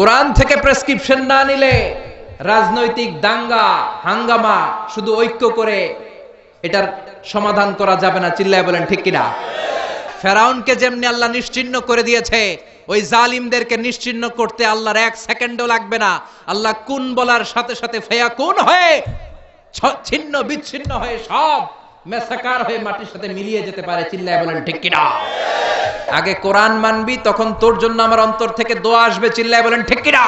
কোরআন থেকে প্রেসক্রিপশন না নিলে রাজনৈতিক দাঙ্গা, হাঙ্গামা শুধু ঐক্য করে এটার সমাধান করা যাবে না। চিল্লায় বলেন, ঠিক কিনা? ফেরাউনকে যেমনি আল্লাহ নিশ্চিন্ন করে দিয়েছে, ওই জালিমদেরকে নিশ্চিন্ন করতে আল্লাহর এক সেকেন্ডও লাগবে না। আল্লাহ কোন বলার সাথে সাথে ফেয়া কোন হয়ে ছিন্ন, বিচ্ছিন্ন হয়ে সব মেসাকার হয়ে মাটির সাথে মিলিয়ে যেতে পারে চিল্লায় বলেন ঠিক কিনা আগে কোরআন মানবি তখন তোর জন্য আমার অন্তর থেকে দোয়া আসবে চিল্লায় বলেন ঠিক কিনা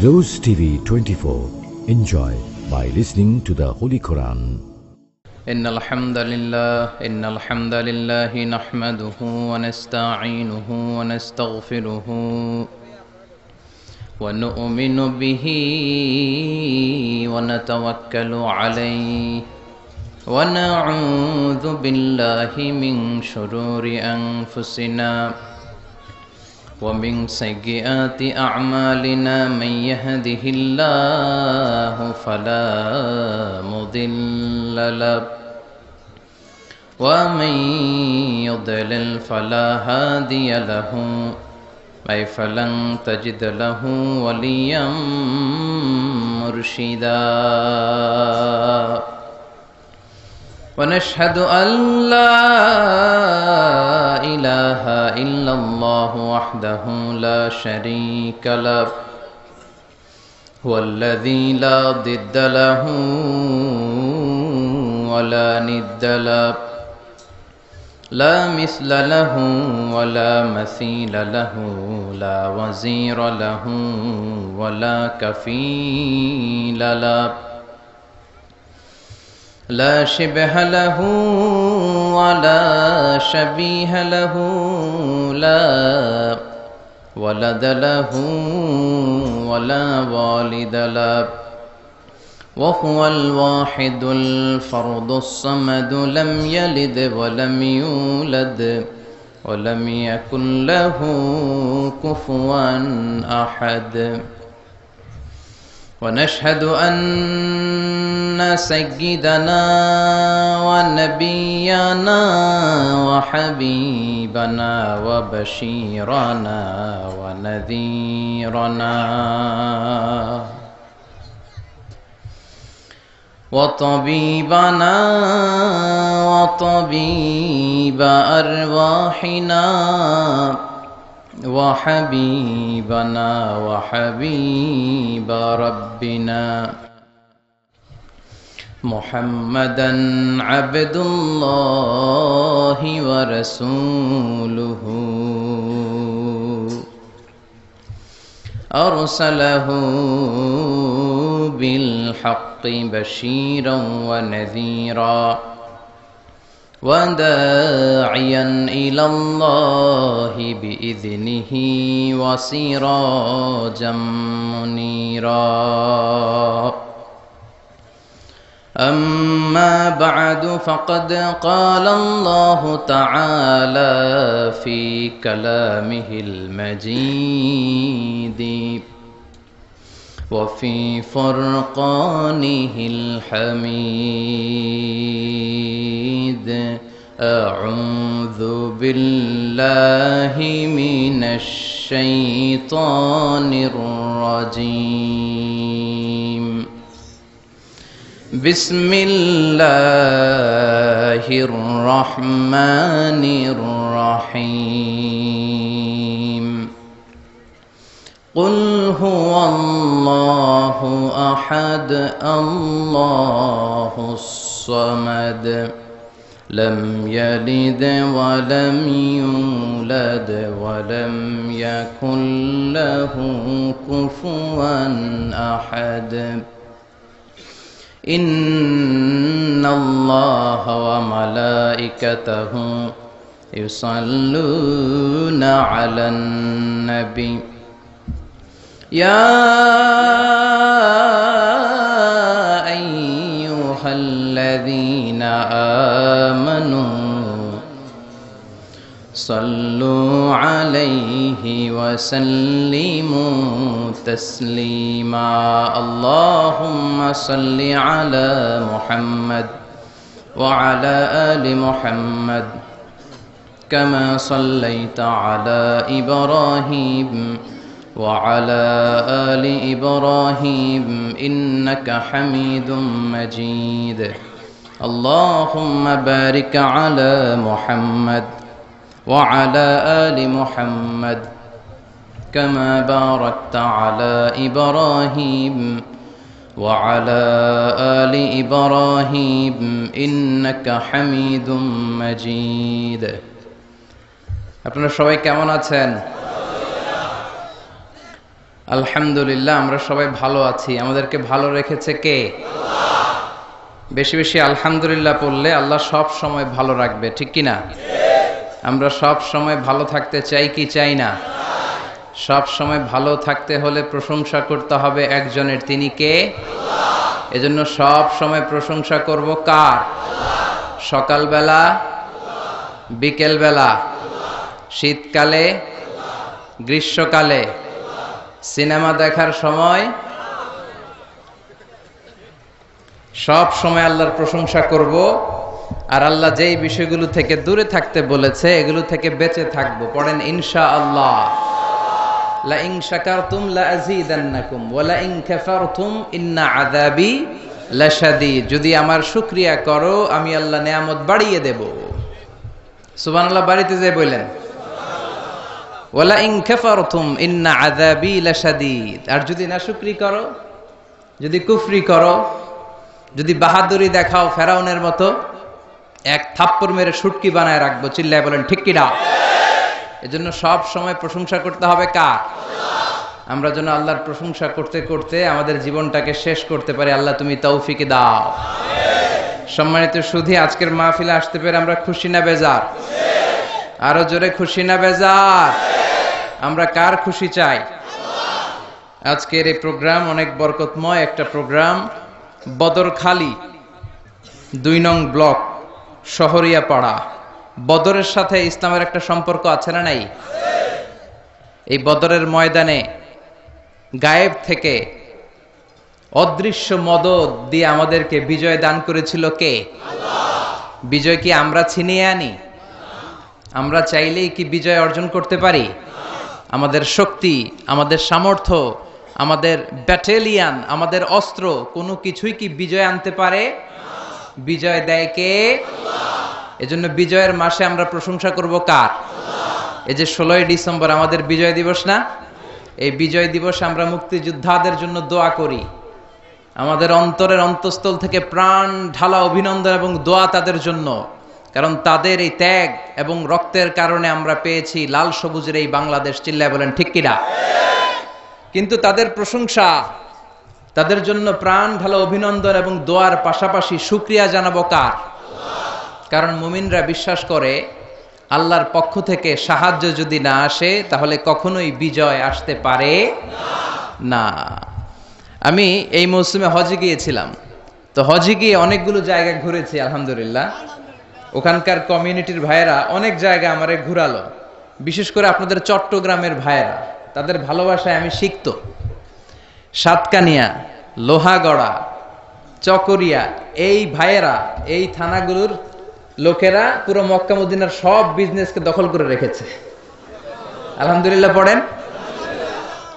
Rose TV 24. Enjoy by listening to the Holy Quran. إن الحمد لله إن الحمد لله نحمده ونستعينه ونستغفره ونؤمن به ونتوكل عليه ونعوذ بالله من شرور أنفسنا ومن سيئات أعمالنا من يهده الله فلا مضل له ومن يضلل فلا هادي له أي فلن تجد له وليا مرشدا. ونشهد أن لا إله إلا الله وحده لا شريك له. هو الذي لا ضد له ولا ند له. لا مثل له ولا مثيل له لا وزير له ولا كفيل له. لا شبه له ولا شبيه له لا ولد له ولا والد له. وهو الواحد الفرد الصمد لم يلد ولم يولد ولم يكن له كفوا أحد. ونشهد أن سيدنا ونبينا وحبيبنا وبشيرنا ونذيرنا. وطبيبنا وطبيب أرواحنا وحبيبنا وحبيب ربنا. محمدا عبد الله ورسوله. أرسله بالحق بشيرا ونذيرا وداعيا إلى الله بإذنه وسراجا منيرا. أما بعد فقد قال الله تعالى في كلامه المجيد. وفي فرقانه الحميد. أعوذ بالله من الشيطان الرجيم. بسم الله الرحمن الرحيم. قل هو الله احد الله الصمد لم يلد ولم يولد ولم يكن له كفوا احد. ان الله وملائكته يصلون على النبي يا أيها الذين آمنوا صلوا عليه وسلموا تسليما. اللهم صل على محمد وعلى آل محمد كما صليت على إبراهيم وعلى آل إبراهيم إنك حميد مجيد اللهم بارك على محمد وعلى آل محمد كما باركت على إبراهيم وعلى آل إبراهيم إنك حميد مجيد আপনারা সবাই কেমন আছেন আলহামদুলিল্লাহ, আমরা সবাই ভালো আছি। আমাদেরকে ভালো রেখেছে কে? বেশি বেশি আলহামদুলিল্লাহ পড়লে আল্লাহ সব সময় ভালো রাখবে, ঠিক কি না আমরা সব সময় ভালো থাকতে চাই কি চাই না? সব সময় ভালো থাকতে হলে প্রশংসা করতে হবে একজনের, তিনি কে? এজন্য সব সময় প্রশংসা করব কার? সকালবেলা, বিকেলবেলা, শীতকালে, গ্রীষ্মকালে সিনেমা দেখার সময় সব সময় আল্লাহর প্রশংসা করব আর আল্লাহ যেই বিষয়গুলো থেকে দূরে থাকতে বলেছে, এগুলো থেকে বেঁচে থাকব। পড়েন ইনশা আল্লাহ যদি আমার শুকরিয়া করো, আমি আল্লাহ নিয়ামত বাড়িয়ে দেব। সুবহানাল্লাহ, বাড়িতে যে বললেন। ওয়ালা ইন কাফারতুম ইন্না আযাবি লাশাদীদ। আর যদি না শুকরি করো, যদি কুফরি করো, যদি বাহাদুরি দেখাও ফেরাউনের মতো, এক থাপ্পড় মেরে শুটকি বানায় রাখব, চিল্লায় বলেন, ঠিক কি কিনা এজন্য সব সময় প্রশংসা করতে হবে কার? আমরা যেন আল্লাহর প্রশংসা করতে করতে আমাদের জীবনটাকে শেষ করতে পারি। আল্লাহ তুমি তৌফিকে দাও। সম্মানিত শুধু আজকের মাহফিলে আসতে পেরে আমরা খুশি না বেজার? আরও জোরে খুশি না বেজার? আমরা কার খুশি চাই? আজকের এই প্রোগ্রাম অনেক বরকতময় একটা প্রোগ্রাম। বদরখালী দুই নং ব্লক শহরিয়া পাড়া বদরের সাথে ইসলামের একটা সম্পর্ক আছে না নাই? এই বদরের ময়দানে গায়েব থেকে অদৃশ্য মদত দিয়ে আমাদেরকে বিজয় দান করেছিল কে? বিজয় কি আমরা ছিনিয়ে আনি? আমরা চাইলেই কি বিজয় অর্জন করতে পারি? আমাদের শক্তি, আমাদের সামর্থ্য, আমাদের ব্যাটালিয়ান, আমাদের অস্ত্র, কোনো কিছুই কি বিজয় আনতে পারে? বিজয় দেয় কে? এজন্য বিজয়ের মাসে আমরা প্রশংসা করব কার? এই যে ষোলোই ডিসেম্বর আমাদের বিজয় দিবস না? এই বিজয় দিবসে আমরা মুক্তিযোদ্ধাদের জন্য দোয়া করি। আমাদের অন্তরের অন্তঃস্থল থেকে প্রাণ ঢালা অভিনন্দন এবং দোয়া তাদের জন্য। কারণ তাদের এই ত্যাগ এবং রক্তের কারণে আমরা পেয়েছি লাল সবুজের এই বাংলাদেশ, চিল্লায় বলেন, ঠিক কিনা? কিন্তু তাদের প্রশংসা, তাদের জন্য প্রাণ ঢালা অভিনন্দন এবং দোয়ার পাশাপাশি সুক্রিয়া জানাব কার? কারণ মুমিনরা বিশ্বাস করে, আল্লাহর পক্ষ থেকে সাহায্য যদি না আসে, তাহলে কখনোই বিজয় আসতে পারে না। আমি এই মৌসুমে হজে গিয়েছিলাম। তো হজে গিয়ে অনেকগুলো জায়গায় ঘুরেছি, আলহামদুলিল্লাহ। ওখানকার কমিউনিটির ভাইয়েরা অনেক জায়গা আমারে ঘুরালো। বিশেষ করে আপনাদের চট্টগ্রামের ভাইয়েরা, তাদের ভালোবাসায় আমি শিখত সাতকানিয়া, লোহাগড়া, চকরিয়া, এই ভাইয়েরা, এই থানাগুলোর লোকেরা পুরো মক্কা মদিনার সব বিজনেসকে দখল করে রেখেছে। আলহামদুলিল্লাহ পড়েন।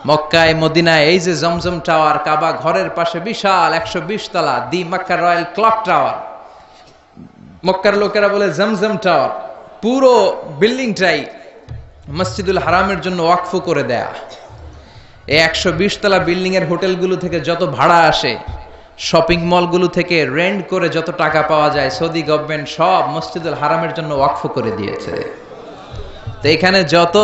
মক্কায়, মদিনায়, এই যে জমজম টাওয়ার কাবা ঘরের পাশে বিশাল একশো তলা, the Mecca royal clock tower মক্কার লোকেরা বলে, জমজম টাওয়ার পুরো বিল্ডিংটাই মসজিদুল হারামের জন্য ওয়াকফ করে দেয়া। এই একশো বিশ তলা বিল্ডিং এর হোটেলগুলো থেকে যত ভাড়া আসে শপিং মলগুলো থেকে রেন্ট করে যত টাকা পাওয়া যায়, সৌদি গভর্নমেন্ট সব মসজিদুল হারামের জন্য ওয়াকফ করে দিয়েছে। তো এখানে যত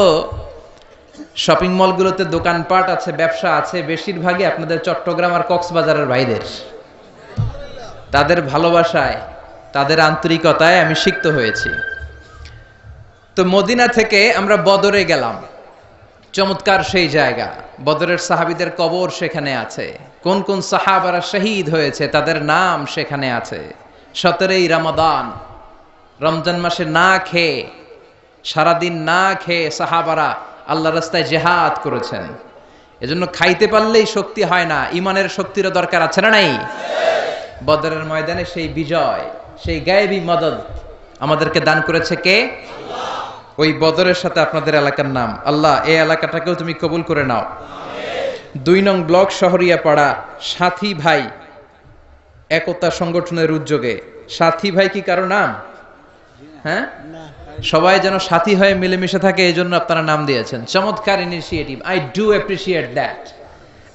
শপিং মলগুলোতে দোকানপাট আছে, ব্যবসা আছে, বেশিরভাগই আপনাদের চট্টগ্রাম আর কক্সবাজারের ভাইদের। তাদের ভালোবাসায় তাদের আন্তরিকতায় আমি সিক্ত হয়েছি। তো মদিনা থেকে আমরা বদরে গেলাম। চমৎকার সেই জায়গা। বদরের সাহাবিদের কবর সেখানে আছে। কোন কোন সাহাবারা শহীদ হয়েছে তাদের নাম সেখানে আছে। সতেরোই রমাদান, রমজান মাসে না খেয়ে, সারাদিন না খেয়ে সাহাবারা আল্লাহ রাস্তায় জেহাদ করেছেন। এজন্য খাইতে পারলেই শক্তি হয় না, ইমানের শক্তিরও দরকার আছে না নাই? বদরের ময়দানে সেই বিজয়। সেই গায়েবী মদত আমাদেরকে দান করেছে কে? ওই বদরের সাথে আপনাদের এলাকার নাম। আল্লাহ এই এলাকাটাকেও তুমি কবুল করে নাও। দুই নং ব্লক শহরিয়া পাড়া সাথী ভাই একতা সংগঠনের উদ্যোগে। সাথী ভাই কি কারও নাম? হ্যাঁ? সবাই যেন সাথী হয়ে মিলেমিশে থাকে এই জন্য আপনারা নাম দিয়েছেন। চমৎকার initiative I do appreciate that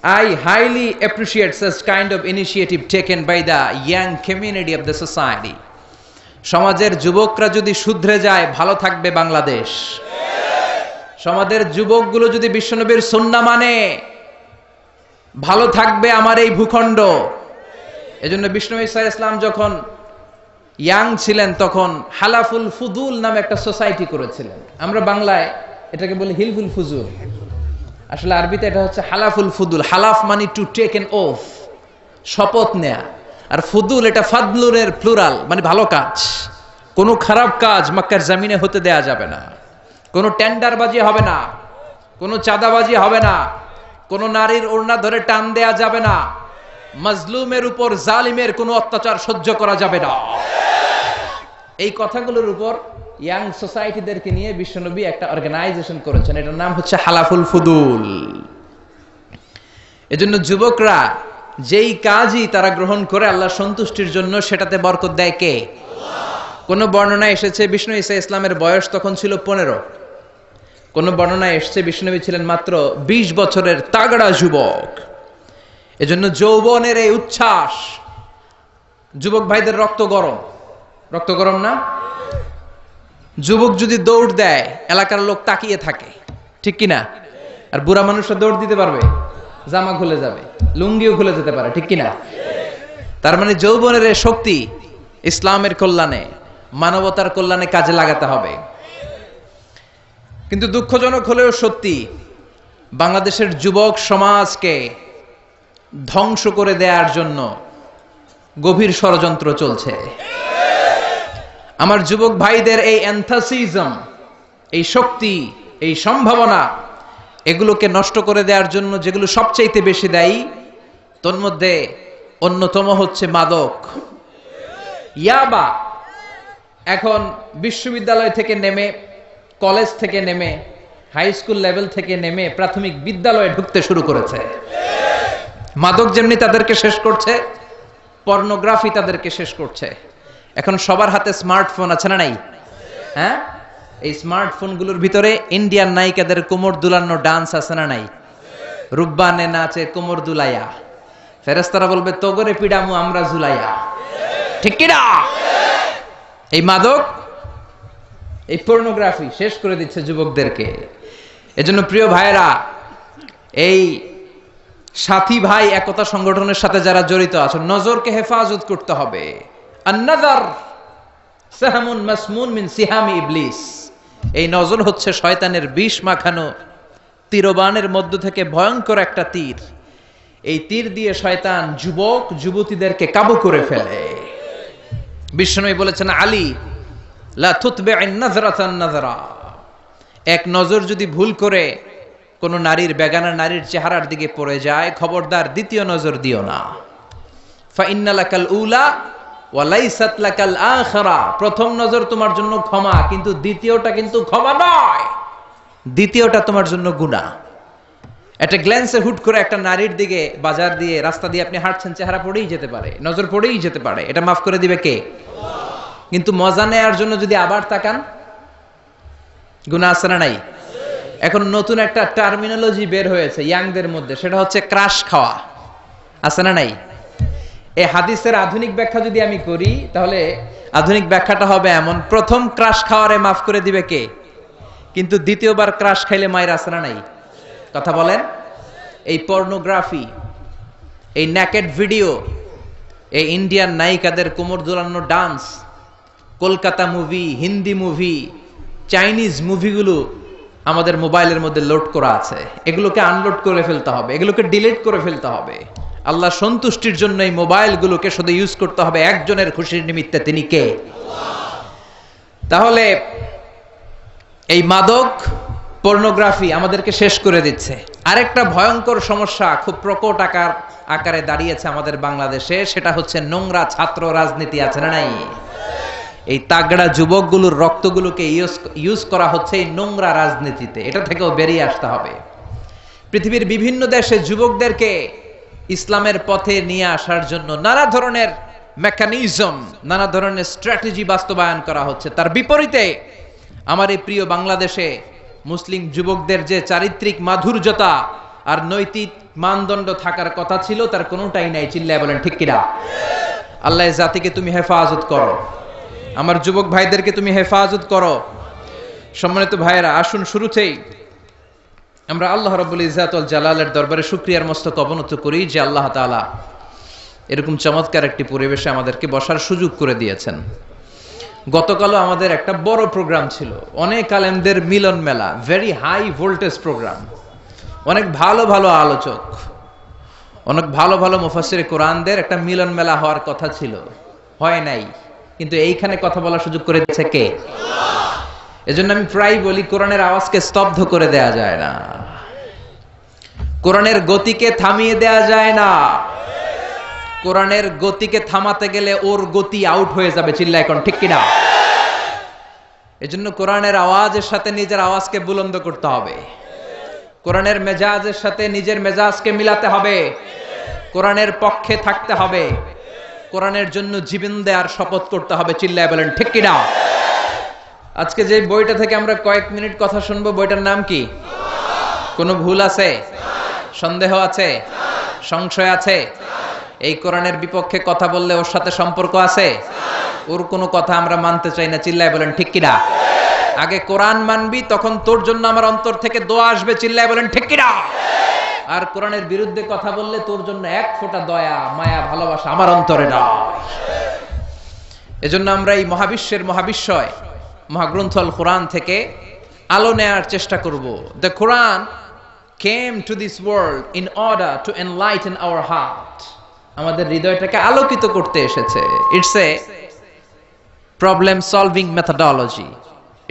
I highly appreciate such kind of initiative taken by the young community of the society সমাজের যুবকরা যদি শুধরে যায়, ভালো থাকবে বাংলাদেশ। সমাজের যুবকগুলো যদি বিশ্বনবীর সন্না মানে ভালো থাকবে আমার এই ভূখণ্ড। এজন্য বিষ্ণু ইসা ইসলাম যখন ইয়াং ছিলেন, তখন হালাফুল ফুদুল নামে একটা সোসাইটি করেছিলেন। আমরা বাংলায় এটাকে বলি হিলফুল ফুজুল। আসলে আরবিতে এটা হচ্ছে হালাফুল ফুদুল। হালাফ means to take an oath শপথ নেয়া। আর ফুদুল এটা ফাদলুরের প্লুরাল মানে ভালো কাজ। কোনো খারাপ কাজ মক্কার জামিনে হতে দেয়া যাবে না। কোনো টেন্ডারবাজি হবে না। কোনো চাঁদাবাজি হবে না। কোনো নারীর ওড়না ধরে টান দেয়া যাবে না। মজলুমের উপর জালিমের কোনো অত্যাচার সহ্য করা যাবে না। এই কথাগুলোর উপর ইয়াং সোসাইটিদেরকে নিয়ে বিশ্বনবী একটা অর্গানাইজেশন করেছেন। এটার নাম হচ্ছে হালাফুল ফুদুল। এজন্য যুবকরা, যেই কাজই তারা গ্রহণ করে আল্লাহ সন্তুষ্টির জন্য সেটাতে বরকত দেয় কে? কোন বর্ণনায় এসেছে বিষ্ণু ইসা ইসলামের বয়স তখন ছিল পনেরো। কোন বর্ণনায় এসছে বিষ্ণুনবী ছিলেন মাত্র ২০ বছরের তাগড়া যুবক। এজন্য যৌবনের এই উচ্ছ্বাস, যুবক ভাইদের রক্ত গরম। রক্ত গরম না? যুবক যদি দৌড় দেয়, এলাকার লোক তাকিয়ে থাকে। ঠিক কি না আর বুড়া মানুষরা দৌড় দিতে পারবে, জামা খুলে যাবে, লুঙ্গিও খুলে যেতে পারে, ঠিক কি না তার মানে যৌবনের শক্তি ইসলামের কল্যাণে, মানবতার কল্যাণে কাজে লাগাতে হবে। কিন্তু দুঃখজনক হলেও সত্যি, বাংলাদেশের যুবক সমাজকে ধ্বংস করে দেওয়ার জন্য গভীর ষড়যন্ত্র চলছে। আমার যুবক ভাইদের এই অ্যান্থাসিজম এই শক্তি, এই সম্ভাবনা, এগুলোকে নষ্ট করে দেওয়ার জন্য যেগুলো সবচাইতে বেশি দেয় তোর মধ্যে অন্যতম হচ্ছে মাদক। ইয়াবা এখন বিশ্ববিদ্যালয় থেকে নেমে, কলেজ থেকে নেমে, হাই স্কুল লেভেল থেকে নেমে প্রাথমিক বিদ্যালয়ে ঢুকতে শুরু করেছে। মাদক যেমনি তাদেরকে শেষ করছে, পর্নোগ্রাফি তাদেরকে শেষ করছে। এখন সবার হাতে স্মার্টফোন আছে না নাই? হ্যাঁ? এই স্মার্টফোনগুলোর ভিতরে ইন্ডিয়ান নায়িকাদের কোমর দুলানো ডান্স আছে না নাই? রুব্বানে নাচে কোমর দুলাইয়া। ফেরেস্তারা বলবে, তগরে পিডামু, আমরা ঝুলাইয়া। ঠিক কিনা এই মাদক, এই পর্নোগ্রাফি শেষ করে দিচ্ছে যুবকদেরকে। এজন্য প্রিয় ভাইয়েরা, এই সাথী ভাই একতা সংগঠনের সাথে যারা জড়িত আছে, নজরকে হেফাজত করতে হবে। আন্নাদার সাহামুন মাসমুন মিন সিহামি ইবলিস। এই নজর হচ্ছে শয়তানের বিষ মাখানো তীরবানের মধ্য থেকে ভয়ঙ্কর একটা তীর। এই তীর দিয়ে শয়তান যুবক, যুবতীদেরকে কাবু করে ফেলে। বিষ্ণু বলেছেন, আলী এক নজর যদি ভুল করে, কোন নারীর বেগানা নারীর চেহারার দিকে পড়ে যায়, খবরদার দ্বিতীয় নজর দিও না। ফাইন্নালাকাল উলা আখিরা। প্রথম নজর তোমার জন্য ক্ষমা, কিন্তু দ্বিতীয়টা কিন্তু ক্ষমা নয়। দ্বিতীয়টা তোমার জন্য গুনাহ। একটা গ্ল্যান্সে হুট করে একটা নারীর দিকে বাজার দিয়ে রাস্তা দিয়ে আপনি হাঁটছেন, চেহারা পড়েই যেতে পারে, নজর পড়েই যেতে পারে। এটা মাফ করে দিবে কে? কিন্তু মজা নেয়ার জন্য যদি আবার তাকান গুণা আছে না নাই? এখন নতুন একটা টার্মিনোলজি বের হয়েছে ইয়াংদের মধ্যে, সেটা হচ্ছে ক্রাশ খাওয়া। আছে না নাই? এই হাদিসের আধুনিক ব্যাখ্যা যদি আমি করি, তাহলে আধুনিক ব্যাখ্যাটা হবে এমন। প্রথম ক্রাশ খাওয়ারে মাফ করে দিবে কে? কিন্তু দ্বিতীয়বার ক্রাশ খাইলে মায়ের না নাই। কথা বলেন? এই পর্নোগ্রাফি, এই ন্যাকেড ভিডিও, এই ইন্ডিয়ান নায়িকাদের কোমর দোলানো dance, Kolkata movie, Hindi movie, Chinese মুভিগুলো আমাদের মোবাইলের মধ্যে লোড করা আছে। এগুলোকে আনলোড করে ফেলতে হবে, এগুলোকে ডিলিট করে ফেলতে হবে। আল্লাহ সন্তুষ্টির জন্য এই মোবাইলগুলোকে শুধু ইউজ করতে হবে একজনের খুশির নিমিত্তে, তিনি কে? তাহলে এই মাদক পর্নোগ্রাফি আমাদেরকে শেষ করে দিচ্ছে। আরেকটা ভয়ঙ্কর সমস্যা খুব প্রকট আকার, আকারে দাঁড়িয়েছে আমাদের বাংলাদেশে, সেটা হচ্ছে নোংরা ছাত্র রাজনীতি আছে না নাই? এই তাগড়া যুবকগুলোর রক্তগুলোকে ইউজ ইউজ করা হচ্ছে এই নোংরা রাজনীতিতে। এটা থেকেও বেরিয়ে আসতে হবে। পৃথিবীর বিভিন্ন দেশে যুবকদেরকে ইসলামের পথে নিয়ে আসার জন্য নানা ধরনের মেকানিজম নানা ধরনের স্ট্র্যাটেজি বাস্তবায়ন করা হচ্ছে। তার বিপরীতে আমার এই প্রিয় বাংলাদেশে মুসলিম যুবকদের যে চারিত্রিক মাধুর্যতা আর নৈতিক মানদণ্ড থাকার কথা ছিল, তার কোনোটাই নাই। চিল্লায় বলেন, ঠিক কিনা? আল্লাহ জাতিকে তুমি হেফাজত করো। আমার যুবক ভাইদেরকে তুমি হেফাজত করো। সম্মানিত ভাইয়েরা, আসুন শুরুতেই আমরা আল্লাহ রব্বুল ইজাতুল জালালের দরবারে শুক্রিয়ার মস্তক অবনত করি যে আল্লাহ তাআলা এরকম চমৎকার একটি পরিবেশে আমাদেরকে বসার সুযোগ করে দিয়েছেন। গতকালও আমাদের একটা বড় প্রোগ্রাম ছিল। অনেক আলেমদের মিলন মেলা ভেরি হাই ভোল্টেজ প্রোগ্রাম অনেক ভালো ভালো আলোচক, অনেক ভালো ভালো মুফাসির কোরআনদের একটা মিলন মেলা হওয়ার কথা ছিল। হয় নাই। কিন্তু এইখানে কথা বলার সুযোগ করে দিয়েছে কে? এজন্য আমি প্রায় বলি, কোরআনের আওয়াজকে স্তব্ধ করে দেয়া যায় না। কোরআনের গতিকে থামিয়ে দেয়া যায় না। কোরআনের গতিকে থামাতে গেলে ওর গতি আউট হয়ে যাবে চিল্লা এখন ঠিক কিনা? এজন্য কোরআনের আওয়াজের সাথে নিজের আওয়াজকে বুলন্দ করতে হবে। কোরআনের মেজাজের সাথে নিজের মেজাজকে মিলাতে হবে। কোরআনের পক্ষে থাকতে হবে। কোরআনের জন্য জীবন দেওয়ার শপথ করতে হবে, চিল্লায় বলেন, ঠিক কিনা? আজকে যে বইটা থেকে আমরা কয়েক মিনিট কথা শুনব, বইটার নাম কি? কোনো ভুল আছে? সন্দেহ আছে? সংশয় আছে? এই কোরআনের বিপক্ষে কথা বললে ওর সাথে সম্পর্ক আছে? ওর কোনো কথা আমরা মানতে চাই না, চিল্লায় বলেন, ঠিক কিনা? আগে কোরআন মানবি, তখন তোর জন্য আমার অন্তর থেকে দোয়া আসবে, চিল্লায় বলেন, ঠিক কিনা? আর কোরআনের বিরুদ্ধে কথা বললে তোর জন্য এক ফোঁটা দয়া, মায়া, ভালোবাসা আমার অন্তরে না এজন্য আমরা এই মহাবিশ্বের মহাবিশ্বয় মহাগ্রন্থ আল কোরআন থেকে আলো নেয়ার চেষ্টা করব। The Quran came to this world in order to enlighten our heart আমাদের হৃদয়টাকে আলোকিত করতে এসেছে। It's a problem solving methodology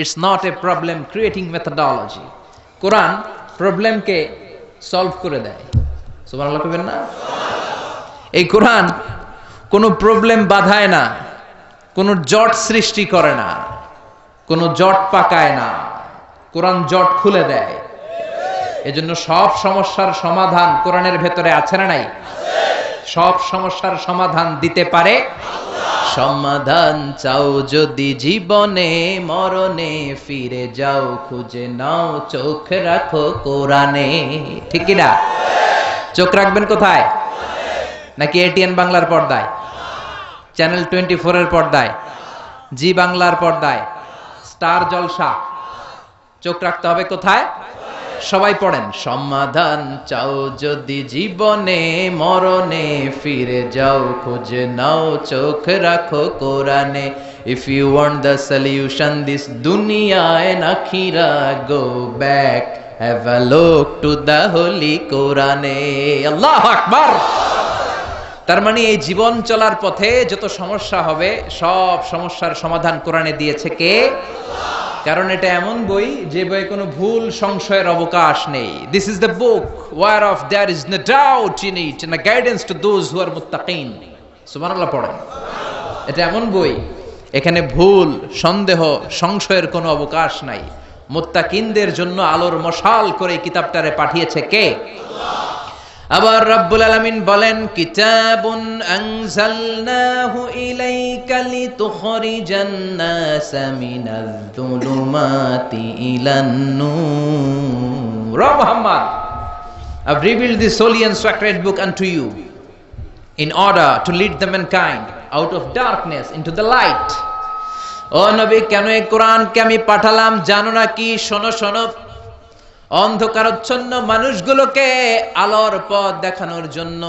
it's not a problem creating methodology Quran প্রবলেমকে solve করে দেয়। সুবহানাল্লাহ কইবেন না? এই কোরআন কোনো প্রবলেম বাধায় না, কোনো জট সৃষ্টি করে না। কোনো জট পাকায় না। কোরআন জট খুলে দেয়। এজন্য সব সমস্যার সমাধান কোরআনের ভেতরে আছে না নাই? সব সমস্যার সমাধান দিতে পারে? সমাধান চাও যদি জীবনে, মরণে ফিরে যাও, খুঁজে নাও, চোখ রাখো কোরআনে। ঠিক না? চোখ রাখবেন কোথায়? নাকি এটিএন বাংলার পর্দায়? চ্যানেল টোয়েন্টি ফোরের পর্দায়? জি বাংলার পর্দায়? স্টার জলসা। চোখ রাখতে হবে কোথায়? সবাই পড়েন, সমাধান চাও যদি জীবনে, মরণে ফিরে যাও, খুঁজে নাও, চোখ রাখো কোরআনে। If you want the solution this দুনিয়ায় নাখিরা go back have a look to the holy কোরআনে আল্লাহ আকবার! তার মানে এই জীবন চলার পথে যত সমস্যা হবে, সব সমস্যার সমাধান কোরআনে দিয়েছে কে? কারণ এটা এমন বই যে বই কোনো ভুল, সংশয়ের অবকাশ নেই। This is the book whereof there is no doubt in it and guidance to those who are মুত্তাকিন সুবহানাল্লাহ, পড়েন। এটা এমন বই, এখানে ভুল, সন্দেহ, সংশয়ের কোনো অবকাশ নাই। মুত্তাকিনদের জন্য আলোর মশাল করে কিতাবটারে পাঠিয়েছে কে? আবার রব্বুল আলামিন বলেন কিতাবুন আনজালনাহু ইলাইকা লিতুখরিজান নাস মিনাজ যুলুমাতি ইলান নূর ও Muhammad I've revealed this holy and sacred book unto you in order to lead the mankind out of darkness into the light. ও নবী কেন এই কোরআনকে আমি পাঠালাম জানো না কি শোনো শোনো অন্ধকারচ্ছন্ন মানুষগুলোকে আলোর পথ দেখানোর জন্য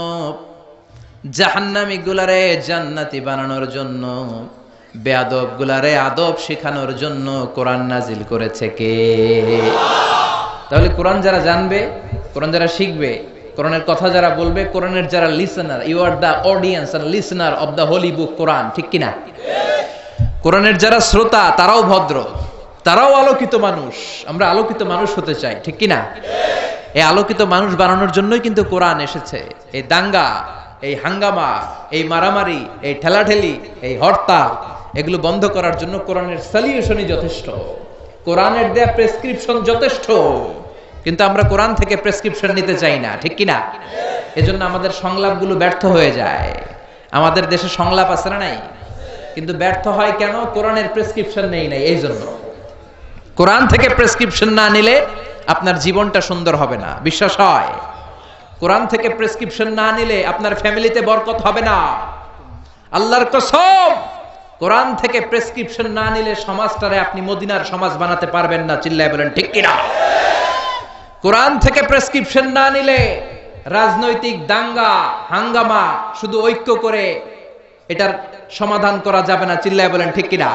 জাহান্নামী গুলারে জান্নাতি বানানোর জন্য বেয়াদব গুলারে আদব শেখানোর জন্য কোরআন নাজিল করেছে কে? তাহলে কোরআন যারা জানবে, কোরআন যারা শিখবে, কোরআনের কথা যারা বলবে, কোরআনের যারা listener you are the audience R listener of the holy book Quran, ঠিক কিনা? কোরআনের যারা শ্রোতা, তারাও ভদ্র। তারাও আলোকিত মানুষ। আমরা আলোকিত মানুষ হতে চাই, ঠিক কিনা? এই আলোকিত মানুষ বানানোর জন্যই কিন্তু কোরআন এসেছে। এই দাঙ্গা, এই হাঙ্গামা, এই মারামারি, এই ঠেলাঠেলি, এই হরতাল, এগুলো বন্ধ করার জন্য কোরআনের সলিউশনই যথেষ্ট। কোরআনের দেয়া প্রেসক্রিপশন যথেষ্ট। কিন্তু আমরা কোরআন থেকে প্রেসক্রিপশন নিতে চাই না, ঠিক কি না এজন্য আমাদের সংলাপগুলো ব্যর্থ হয়ে যায়। আমাদের দেশে সংলাপ আছে না নাই? কিন্তু ব্যর্থ হয় কেন? কোরআনের প্রেসক্রিপশন নেই নাই এই জন্য কোরআন থেকে প্রেসক্রিপশন না নিলে আপনার জীবনটা সুন্দর হবে না। বিশ্বাস হয়? কোরআন থেকে প্রেসক্রিপশন না নিলে আপনার ফ্যামিলিতে বরকত হবে না। আল্লাহর কসম, কোরআন থেকে প্রেসক্রিপশন না নিলে সমাজটারে আপনি মদিনার সমাজ বানাতে পারবেন না। চিল্লায় বলেন, ঠিক কিনা? কোরআন থেকে প্রেসক্রিপশন না নিলে রাজনৈতিক দাঙ্গা, হাঙ্গামা শুধু ঐক্য করে এটার সমাধান করা যাবে না। চিল্লায় বলেন, ঠিক কিনা?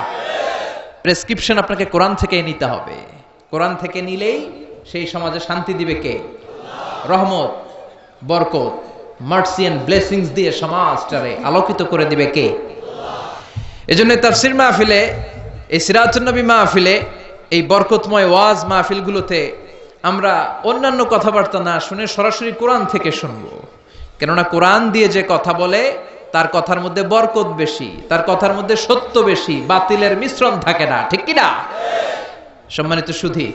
প্রেসক্রিপশন আপনাকে কোরআন থেকে নিতে হবে। কোরআন থেকে নিলেই সেই সমাজে শান্তি দিবে কে? রহমত, বরকত, মার্সি এন্ড ব্লেসিংস দিয়ে সমাজটারে আলোকিত করে দিবে কে? এই জন্য এজন্য তাফসির মাহফিলে, এই সিরাজনবী মাহফিলে, এই বরকতময় ওয়াজ মাহফিলগুলোতে আমরা অন্যান্য কথাবার্তা না শুনে সরাসরি কোরআন থেকে শুনব। কেননা কোরআন দিয়ে যে কথা বলে তার কথার মধ্যে বরকত বেশি, তার কথার মধ্যে সত্য বেশি, বাতিলের মিশ্রণ থাকে না, ঠিক কিনা? সম্মানিত সুধী,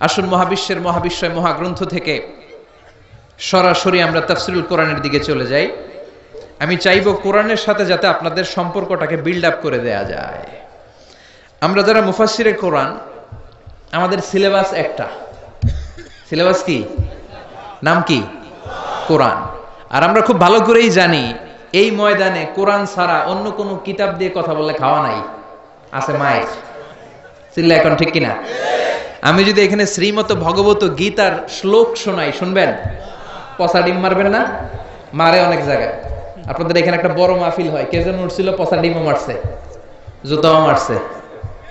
আসুন মহাবিশ্বের মহাবিশ্বয় মহাগ্রন্থ থেকে সরাসরি আমরা তাফসিরুল কোরআনের দিকে চলে যাই। আমি চাইব কোরআনের সাথে যাতে আপনাদের সম্পর্কটাকে বিল্ড আপ করে দেয়া যায়। আমরা যারা মুফাসিরে কোরআন, আমাদের সিলেবাস একটা। সিলেবাস কি? নাম কি? কোরআন। আর আমরা খুব ভালো করেই জানি এই ময়দানে কোরআন ছাড়া অন্য কোনো কিতাব দিয়ে কথা বললে খাওয়া নাই। আছে মায়ের। চিল্লা এখন ঠিক কিনা? আমি যদি এখানে শ্রীমত ভগবত গীতার শ্লোক শোনাই, শুনবেন? পচা ডিম মারবেন না? মারে অনেক জায়গায়। আপনাদের এখানে একটা বড় মাহফিল হয়। কে যেন উঠছিল, পচা ডিমও মারছে। জুতাও মারছে।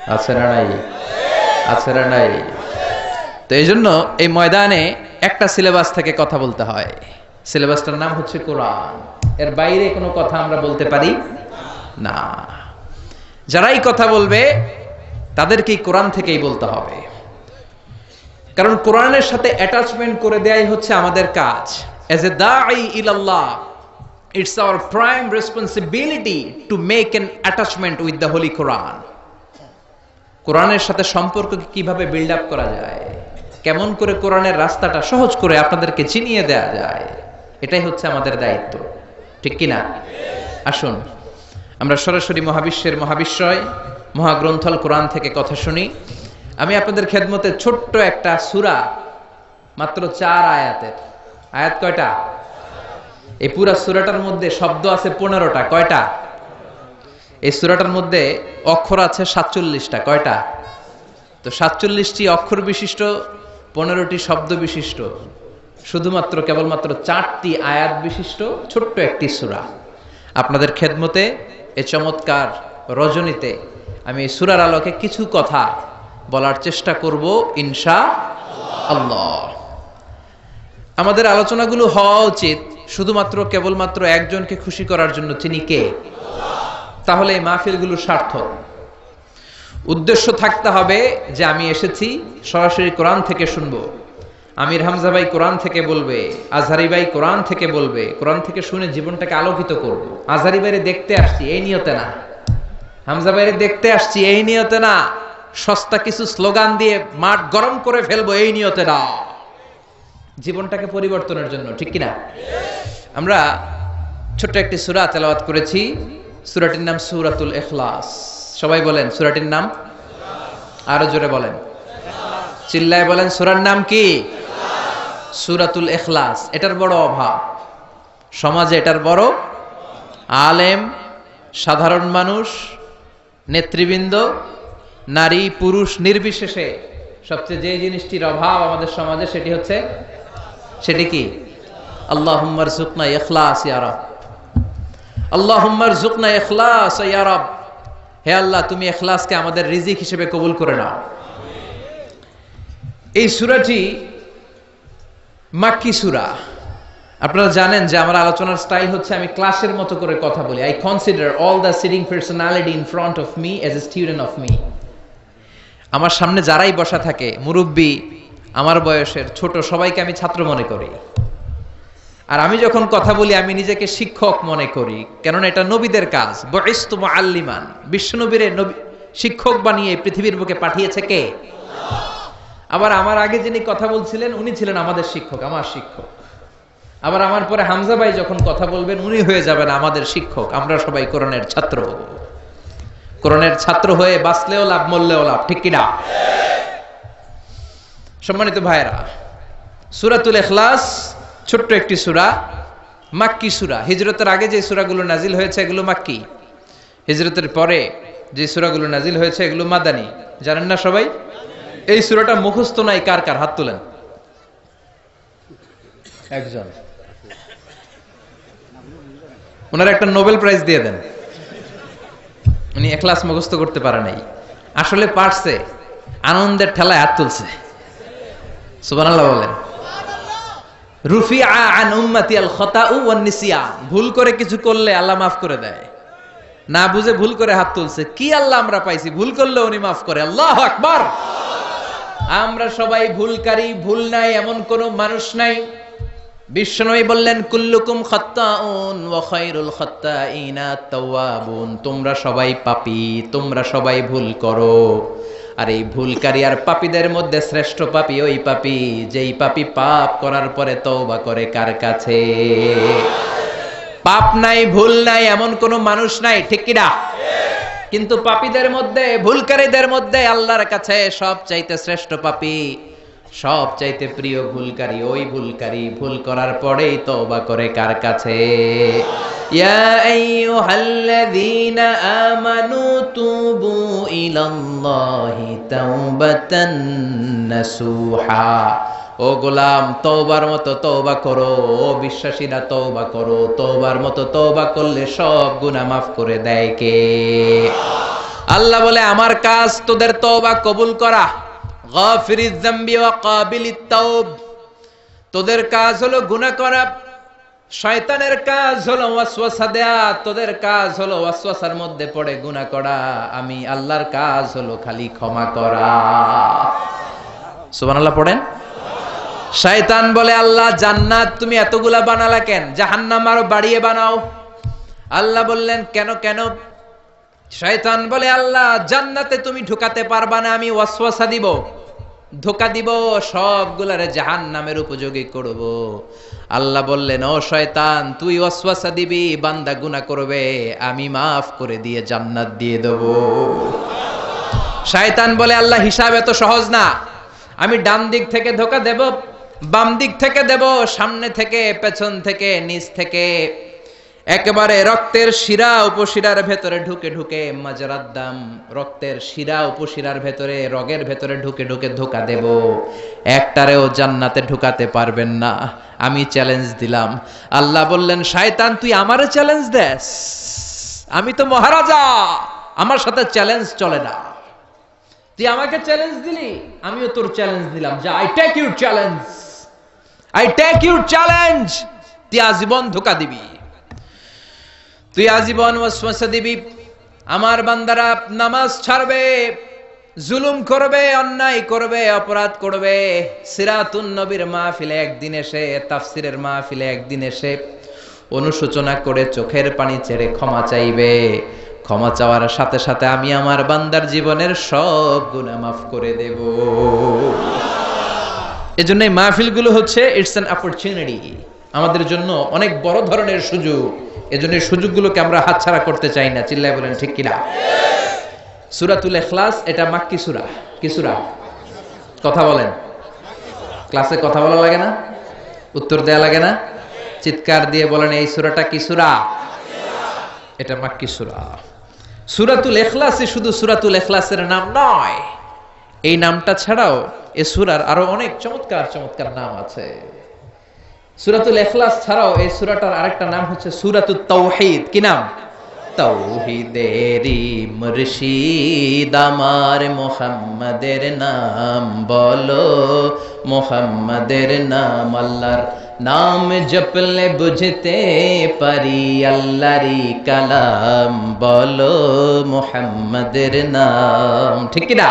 আছে না নাই? আছে না নাই? তো এই জন্য এই ময়দানে একটা সিলেবাস থেকে কথা বলতে হয়। সিলেবাসটার নাম হচ্ছে কোরআন। এর বাইরে কোনো কথা আমরা বলতে পারি? না। যারাই কথা বলবে, তাদেরকেই কোরআন থেকেই বলতে হবে। কারণ কোরআনের সাথে অ্যাটাচমেন্ট করে দেয়াই হচ্ছে আমাদের কাজ। এজ এ দাই ইলাল্লাহ it's our prime responsibility to make an attachment with the holy Quran কোরআনের সাথে সম্পর্ককে কীভাবে বিল্ড আপ করা যায়? কেমন করে কোরআনের রাস্তাটা সহজ করে আপনাদেরকে চিনিয়ে দেয়া যায়? এটাই হচ্ছে আমাদের দায়িত্ব। ঠিক কিনা? আসুন, আমরা সরাসরি মহাবিশ্বের মহাবিশ্বয় মহাগ্রন্থল কোরআন থেকে কথা শুনি। আমি আপনাদের খেদমতে ছোট্ট একটা সুরা, মাত্র চার আয়াতের। আয়াত কয়টা? এই পুরা সুরাটার মধ্যে শব্দ আছে পনেরোটা। কয়টা? এই সুরাটার মধ্যে অক্ষর আছে সাতচল্লিশটা। কয়টা? তো সাতচল্লিশটি অক্ষর বিশিষ্ট, পনেরোটি শব্দ বিশিষ্ট। শুধুমাত্র কেবলমাত্র চারটি আয়াত বিশিষ্ট, ছোট্ট একটি সুরা। আপনাদের খেদমতে, এ চমৎকার রজনীতে আমি সুরার আলোকে কিছু কথা বলার চেষ্টা করব ইনশা আল্লাহ আমাদের আলোচনাগুলো হওয়া উচিত শুধুমাত্র কেবলমাত্র একজনকে খুশি করার জন্য তিনি কে? তাহলে এই মাহফিলগুলো সার্থক উদ্দেশ্য থাকতে হবে যে আমি এসেছি, সরাসরি কোরআন থেকে শুনব। আমির হামজা ভাই কোরআন থেকে বলবে, আজহারি ভাই কোরআন থেকে বলবে, কোরআন থেকে শুনে জীবনটাকে আলোকিত করব। আজহারি ভাইরে দেখতে আসছি, এই নিয়তে না। হামজা ভাইরে দেখতে আসছি, এই নিয়তে না। সস্তা কিছু স্লোগান দিয়ে মাঠ গরম করে ফেলব, এই নিয়তে না। জীবনটাকে পরিবর্তনের জন্য, ঠিক কিনা? আমরা ছোট্ট একটি সুরা তেলাওয়াত করেছি, সুরাটির নাম সুরাতুল এখলাস সবাই বলেন, সুরাটির নাম? আরও জোরে বলেন। চিল্লায় বলেন, সুরার নাম কি? সুরাতুল এখলাস, এটার বড় অভাব। সমাজে এটার বড় আলেম, সাধারণ মানুষ, নেতৃবৃন্দ, নারী, পুরুষ, নির্বিশেষে সবচেয়ে যে জিনিসটির অভাব আমাদের সমাজে সেটি হচ্ছে, সেটি কি? আল্লাহ হুম্মার জুকনা এখলাস ইয়ারব আল্লাহ হুম্মার জুকনা এখলাস ইয়ারব হে আল্লাহ, তুমি এখলাসকে আমাদের রিজিক হিসেবে কবুল করে নাও। এই সুরাটি মাক্কি সুরা। আপনারা জানেন যে আমার আলোচনার স্টাইল হচ্ছে আমি ক্লাসের মতো করে কথা বলি। I consider all the sitting personality in front of me as a student of me আমার সামনে যারাই বসা থাকে, মুরব্বী, আমার বয়সের ছোট, সবাইকে আমি ছাত্র মনে করি। আর আমি যখন কথা বলি, আমি নিজেকে শিক্ষক মনে করি। কেননা এটা নবীদের কাজ। বয়স্তুম আল্লিমান বিশ্বনবীরে নবী শিক্ষক বানিয়ে পৃথিবীর বুকে পাঠিয়েছে কে? আবার আমার আগে যিনি কথা বলছিলেন, উনি ছিলেন আমাদের শিক্ষক, আমার শিক্ষক। আবার আমার পরে হামজা ভাই যখন কথা বলবেন, উনি হয়ে যাবেন আমাদের শিক্ষক। আমরা সবাই কোরআনের ছাত্র হব। ছাত্র হয়ে বাঁচলেও লাভ, মরলেও লাভ, ঠিক কিনা? সম্মানিত ভাইরা সুরাতুল এখলাস ছোট্ট একটি সুরা, মাক্কি সুরা। হিজরতের আগে যে সুরাগুলো নাজিল হয়েছে, এগুলো মাক্কি। হিজরতের পরে যে সুরাগুলো নাজিল হয়েছে, এগুলো মাদানি। জানেন না সবাই? এই সুরাটা মুখস্থ নাই কার কার? হাত তুলেন। একজন। ওনার একটা নোবেল প্রাইজ দিয়ে দেন। উনি এখলাস মুখস্থ করতে পারে নাই। আসলে পারছে। আনন্দের ঠেলায় হাত তুলছে। সুবহানাল্লাহ বলেন। রুফি আন উম্মাতি আল খতাউ ওয়ান নিসিয়ান ভুল করে কিছু করলে আল্লাহ মাফ করে দেয়। না বুঝে ভুল করে হাত তুলছে। কি আল্লাহ আমরা পাইছি? ভুল করলে উনি মাফ করে। আল্লাহ আকবার। আমরা সবাই ভুলকারী, ভুল নাই, এমন কোন মানুষ নাই। বিশ্বনবী বললেন, কুল্লুকুম খাত্তাউন ওয়া খায়রুল খাত্তাইনা তাওয়াবুন। তোমরা সবাই পাপী, তোমরা সবাই ভুল করো। আর এই ভুলকারী আর পাপীদের মধ্যে শ্রেষ্ঠ পাপী ওই পাপী, যেই পাপী পাপ করার পরে তওবা করে কার কাছে? পাপ নাই, ভুল নাই, এমন কোন মানুষ নাই, ঠিক কিনা? কিন্তু পাপীদের মধ্যে, ভুলকারীদের মধ্যে আল্লাহর কাছে সব চাইতে শ্রেষ্ঠ পাপী সব চাইতে প্রিয় ভুলকারী, ওই ভুলকারী ভুল করার পরেই তওবা করে কার কাছে? ইয়া আইয়ুহাল্লাযীনা আমানু তুবু ইলাল্লাহি তাওবাতান নাসুহা। ও গোলাম, তওবার মতো তওবা করো। ও বিশ্বাসীরা, তওবা করো। তওবার মতো তওবা করলে সব গুনাহ মাফ করে দেয় কে? আল্লাহ বলে, আমার কাজ তোদের তওবা কবুল করা। তোদের কাজ হলো গুনাহ করা। শয়তানের কাজ হলো ওয়াসওয়াসা দেয়া। তোদের কাজ হলো ওয়াসওয়াসার মধ্যে পড়ে গুনাহ করা। আমি আল্লাহর কাজ হলো খালি ক্ষমা করা। সুবহানাল্লাহ, পড়েন। শয়তান বলে, আল্লাহ, জান্নাত তুমি এতগুলা বানালা কেন? জাহান্নাম আরও বাড়িয়ে বানাও। আল্লাহ বললেন, কেন কেন? শয়তান বলে, আল্লাহ, জান্নাতে তুমি ঢুকাতে পারবা না, আমি ওয়াসওয়াসা দিব। ধোকা দিব, সবগুলারে জাহান্নামের উপযোগী করব। আল্লাহ বললেন, ও শয়তান, তুই ওয়াসওয়াসা দিবি, বান্দা গুনাহ করবে, আমি মাফ করে দিয়ে জান্নাত দিয়ে দেব। শয়তান বলে, আল্লাহ, হিসাব এত সহজ না। আমি ডান দিক থেকে ধোকা দেব বাম দিক থেকে দেব, সামনে থেকে, পেছন থেকে, নিচ থেকে। একেবারে রক্তের শিরা উপশিরার ভেতরে ঢুকে ঢুকে মাজরাদ্দাম রক্তের শিরা উপশিরার ভেতরে, রগের ভেতরে ঢুকে ঢুকে ধোকা দেব। একটারেও জান্নাতে ঢুকাতে পারবেন না। আমি চ্যালেঞ্জ দিলাম। আল্লাহ বললেন, শয়তান, তুই আমারে চ্যালেঞ্জ দেস। আমি তো মহারাজা, আমার সাথে চ্যালেঞ্জ চলে না। তুই আমাকে চ্যালেঞ্জ দিলি, আমিও তোর চ্যালেঞ্জ দিলাম। যে I take your challenge I take your challenge তুই আজীবন ধোকা দিবি। তুই আজীবন ওয়াসওয়াসা দিবি। আমার বান্দারা নামাজ ছাড়বে, জুলুম করবে, অন্যায় করবে, অপরাধ করবে। সিরাতুন নবীর মাহফিলে একদিন এসে, তাফসিরের মাহফিলে একদিন এসে অনুশোচনা করে চোখের পানি ছেড়ে ক্ষমা চাইবে। ক্ষমা চাওয়ার সাথে সাথে আমি আমার বান্দার জীবনের সব গুনাহ মাফ করে দেব। এজন্য এই মাহফিলগুলো হচ্ছে ইটস অ্যান অপরচুনিটি আমাদের জন্য অনেক বড় ধরনের সুযোগ। এজন্য এই সুযোগগুলোকে আমরা হাতছাড়া করতে চাই না। চিল্লায় বলেন, ঠিক কিনা? সুরাতুল এখলাস এটা মাক্কি সুরা। কি সুরা? কথা বলেন। ক্লাসে কথা বলা লাগে না? উত্তর দেয়া লাগে না? চিৎকার দিয়ে বলেন, এই সুরাটা কি সুরা? এটা মাক্কি সুরা। সুরাতুল এখলাসে শুধু সুরাতুল এখলাসের নাম নয়। এই নামটা ছাড়াও এ সুরার আরও অনেক চমৎকার চমৎকার নাম আছে। সুরাতুল এখলাস ছাড়াও এই সুরাটার আরেকটা নাম হচ্ছে সুরাতুল তৌহিদ কি নাম? তৌহিদেরি মুর্শিদ, আমার মোহাম্মদের নাম বলো। মোহাম্মদের নাম আল্লাহর নাম জপলে বুঝতে পারি আল্লাহরি কালাম বলো। মোহাম্মদের নাম, ঠিক না?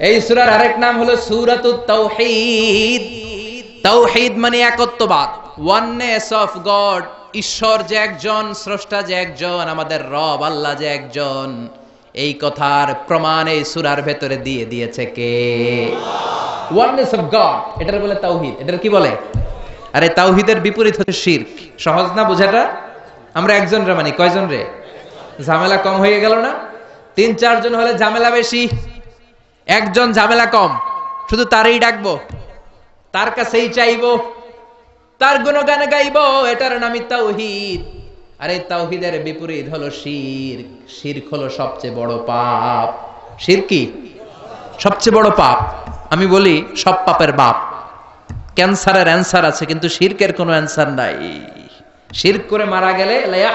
এই সুরার আরেক নাম হলো সুরাতুত তাওহীদ। তাওহীদ মানে একত্ববাদ। ওয়াননেস অফ গড ঈশ্বর যে একজন, স্রষ্টা যে একজন, আমাদের রব, আল্লাহ যে একজন। এই কথার প্রমাণ এই সুরার ভেতরে দিয়ে দিয়েছে কে? ওয়াননেস অফ গড এটার বলে তাওহিদ। এটার কি বলে? আরে তাওহিদের বিপরীত হচ্ছে শিরক। সহজ না বোঝাটা? আমরা একজন রে মানি কয়জন রে? ঝামেলা কম হয়ে গেল না? তিন চারজন হলে ঝামেলা বেশি। একজন ঝামেলা কম। শুধু তারই ডাকবো। তার কাছেই চাইব। তার গুণগান গাইবো। এটার নামই তাওহিদ। আর তাওহিদের বিপরীত হলো শির। শিরক হলো সবচেয়ে বড় পাপ। শির কি? সবচেয়ে বড় পাপ। আমি বলি, সব পাপের বাপ। ক্যান্সারের অ্যান্সার আছে, কিন্তু শিরকের কোনো অ্যান্সার নাই। শিরক করে মারা গেলে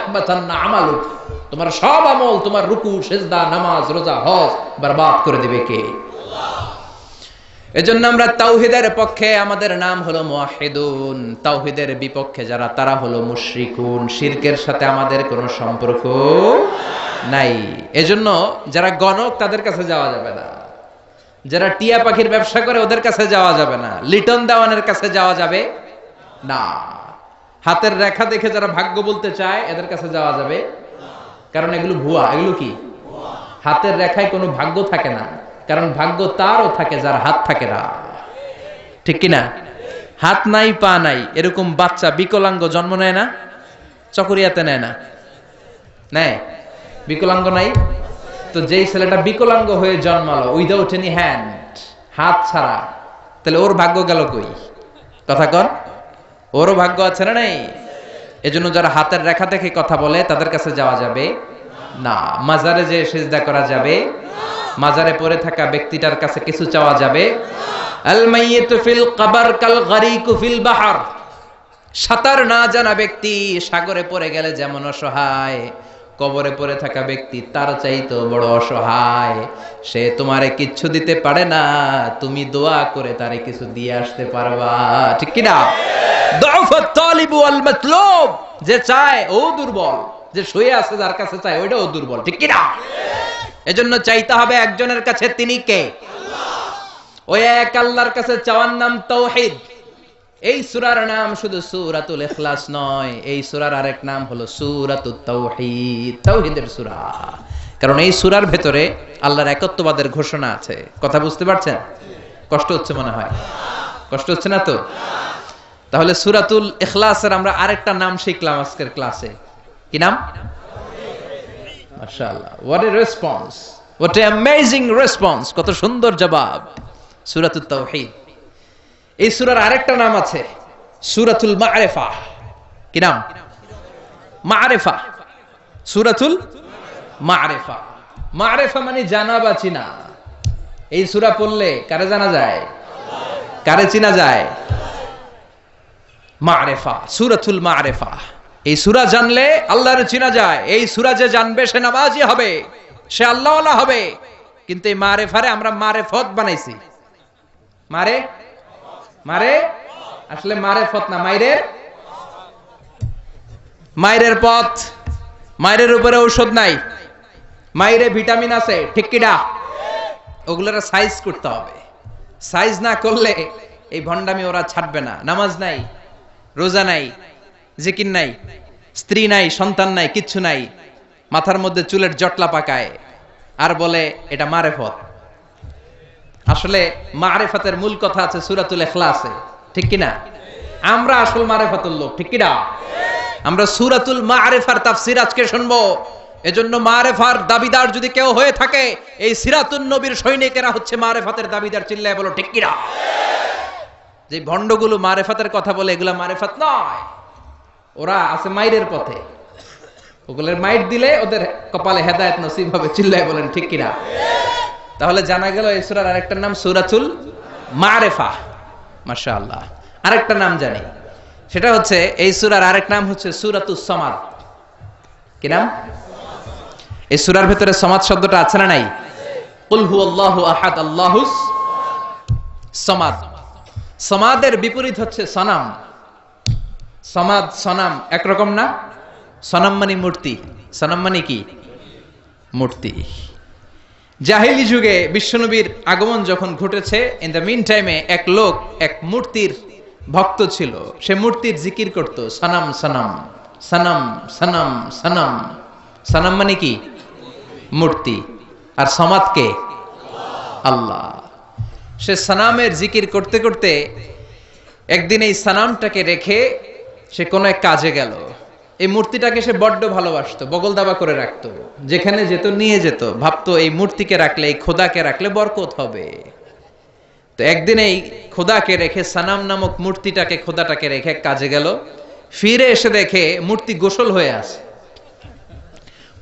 আমালুক। তোমার সব আমল, তোমার রুকু, সেজদা, নামাজ, রোজা, হজ, বরবাদ করে দেবে কে? এজন্য আমরা তাওহিদের পক্ষে আমাদের নাম হলো মুয়াহিদুন তাওহিদের বিপক্ষে যারা, তারা হলো মুশরিকুন। শিরকের সাথে আমাদের কোনো সম্পর্ক নাই। এজন্য যারা গণক, তাদের কাছে যাওয়া যাবে না। যারা টিয়া পাখির ব্যবসা করে, ওদের কাছে যাওয়া যাবে না। লিটন দেওয়ানের কাছে যাওয়া যাবে না। হাতের রেখা দেখে যারা ভাগ্য বলতে চায়, এদের কাছে যাওয়া যাবে। কারণ এগুলো ভুয়া। এগুলো কি? হাতের রেখায় কোনো ভাগ্য থাকে না। কারণ ভাগ্য তারও থাকে, যার হাত থাকে না। ঠিক কি না হাত নাই, পা নাই, এরকম বাচ্চা বিকলাঙ্গ জন্ম নেয় না? চকরিয়াতে নেয় না? নেয়? বিকলাঙ্গ নাই? তো যেই ছেলেটা বিকলাঙ্গ হয়ে জন্মালো, উইদাউট এনি হ্যান্ড, হাত ছাড়া, তাহলে ওর ভাগ্য গেল কই? কথা কন। ওরও ভাগ্য আছে না নাই? এজন্য যারা হাতের রেখা দেখে কথা বলে, তাদের কাছে যাওয়া যাবে। না, মাজারে যে সেজদা করা যাবে, মাজারে পড়ে থাকা ব্যক্তিটার কাছে কিছু চাওয়া যাবে। সাঁতার না জানা ব্যক্তি সাগরে পড়ে গেলে যেমন অসহায়, কবরে পড়ে থাকা ব্যক্তি তার চাইতো বড় অসহায়। সে তোমারে কিচ্ছু দিতে পারে না, তুমি দোয়া করে তারে কিছু দিয়ে আসতে পারবা। ঠিক কিনা? যে চায়, ও দুর্বল। যে শুয়ে আছে যার কাছে চায় ওইটাও দুর্বল, ঠিক কি না এজন্য চাইতে হবে একজনের কাছে, তিনি কে? ওই এক আল্লাহর কাছে চাওয়ার নাম তৌহিদ। এই সুরার নাম শুধু সুরাতুল ইখলাস নয়, এই সুরার আরেক নাম হলো সুরাতুত তাওহীদ তাওহীদের সূরা। কারণ এই সুরার ভেতরে আল্লাহর একত্ববাদের ঘোষণা আছে। কথা বুঝতে পারছেন? কষ্ট হচ্ছে মনে হয়। কষ্ট হচ্ছে না তো? তাহলে সুরাতুল ইখলাসের আমরা আরেকটা নাম শিখলাম আজকের ক্লাসে। কি নাম? রেসপন্স হোয়াট অ্যামেজিং রেসপন্স কত সুন্দর জবাব, সুরাতুত তাওহীদ। এই সুরার আরেকটা নাম আছে, সুরাতুল মারেফা। কি নাম? মারেফা, সুরাতুল মারেফা। মারেফা মানে জানা বা চিনা এই সুরা পড়লে কারে জানা যায়? কারে চিনা যায়? মারেফা, সুরাতুল মারেফা। এই সুরা জানলে আল্লাহর চিনা যায়। এই সুরা যে জানবে, সে নামাজি হবে, সে আল্লাহওয়ালা হবে। কিন্তু এই মারেফারে আমরা মারেফত বানাইছি। মারে? মারে? আসলে মারে ফত না মাইরের মাইরের পথ। মাইরের উপরে ঔষধ নাই। মাইরে ভিটামিন আছে, ঠিক কিনা? ওগুলোর সাইজ করতে হবে। সাইজ না করলে এই ভণ্ডামি ওরা ছাড়বে না। নামাজ নাই, রোজা নাই। জিকির নাই, স্ত্রী নাই, সন্তান নাই, কিচ্ছু নাই। মাথার মধ্যে চুলের জটলা পাকায় আর বলে, এটা মারে ফত আসলে মারেফাতের মূল কথা আছে সুরাতুল এখলাসে ঠিক কিনা? আমরা আসল মারেফাতুল লোক, ঠিক কিনা? আমরা সুরাতুল মারেফার তাফসির আজকে শুনব। এজন্য মারেফার দাবিদার যদি কেউ হয়ে থাকে, এই সিরাতুন নবীর সৈনিকেরা হচ্ছে মারেফাতের দাবিদার চিল্লায় বলো, ঠিক কিনা? যে ভণ্ডগুলো মারেফাতের কথা বলে, এগুলা মারেফাত নয়। ওরা আছে মাইরের পথে। ওগুলোর মাইট দিলে ওদের কপালে হেদায়েত নসিব হবে, চিল্লায় বলেন, ঠিক কিনা? তাহলে জানা গেল এই সুরার আরেকটার নাম সুরাতুল মারেফা। মাশাআল্লাহ। আরেকটা নাম জানি। সেটা হচ্ছে, এই সুরার আরেক নাম হচ্ছে সুরাতুস সমাদ। কি নাম? এই সুরার ভেতরে সমাদ শব্দটা আছে না নাই? কুল হুয়াল্লাহু আহাদ, আল্লাহুস সমাদ। সমাদের বিপরীত হচ্ছে সনাম। সমাদ সনাম, একরকম না? সনাম মানে মূর্তি। সনাম মানে কি? মূর্তি। জাহিলি যুগে বিশ্বনবীর আগমন যখন ঘটেছে ইন দ্য মিন টাইমে এক লোক, এক মূর্তির ভক্ত ছিল। সে মূর্তির জিকির করত, সানাম সানাম সানাম সানাম সানাম। সানাম মানে কি? মূর্তি। আর সমাদকে আল্লাহ। সে সানামের জিকির করতে করতে একদিন এই সানামটাকে রেখে সে কোনো এক কাজে গেল। এই মূর্তিটাকে সে বড্ড ভালোবাসতো, বগল দাবা করে রাখতো। যেখানে যেত, নিয়ে যেত। ভাবতো, এই মূর্তিকে রাখলে, এই খোদাকে রাখলে বরকত হবে। তো একদিন এই খোদাকে রেখে, সানাম নামক মূর্তিটাকে, খোদাটাকে রেখে কাজে গেল। ফিরে এসে দেখে মূর্তি গোসল হয়ে আছে।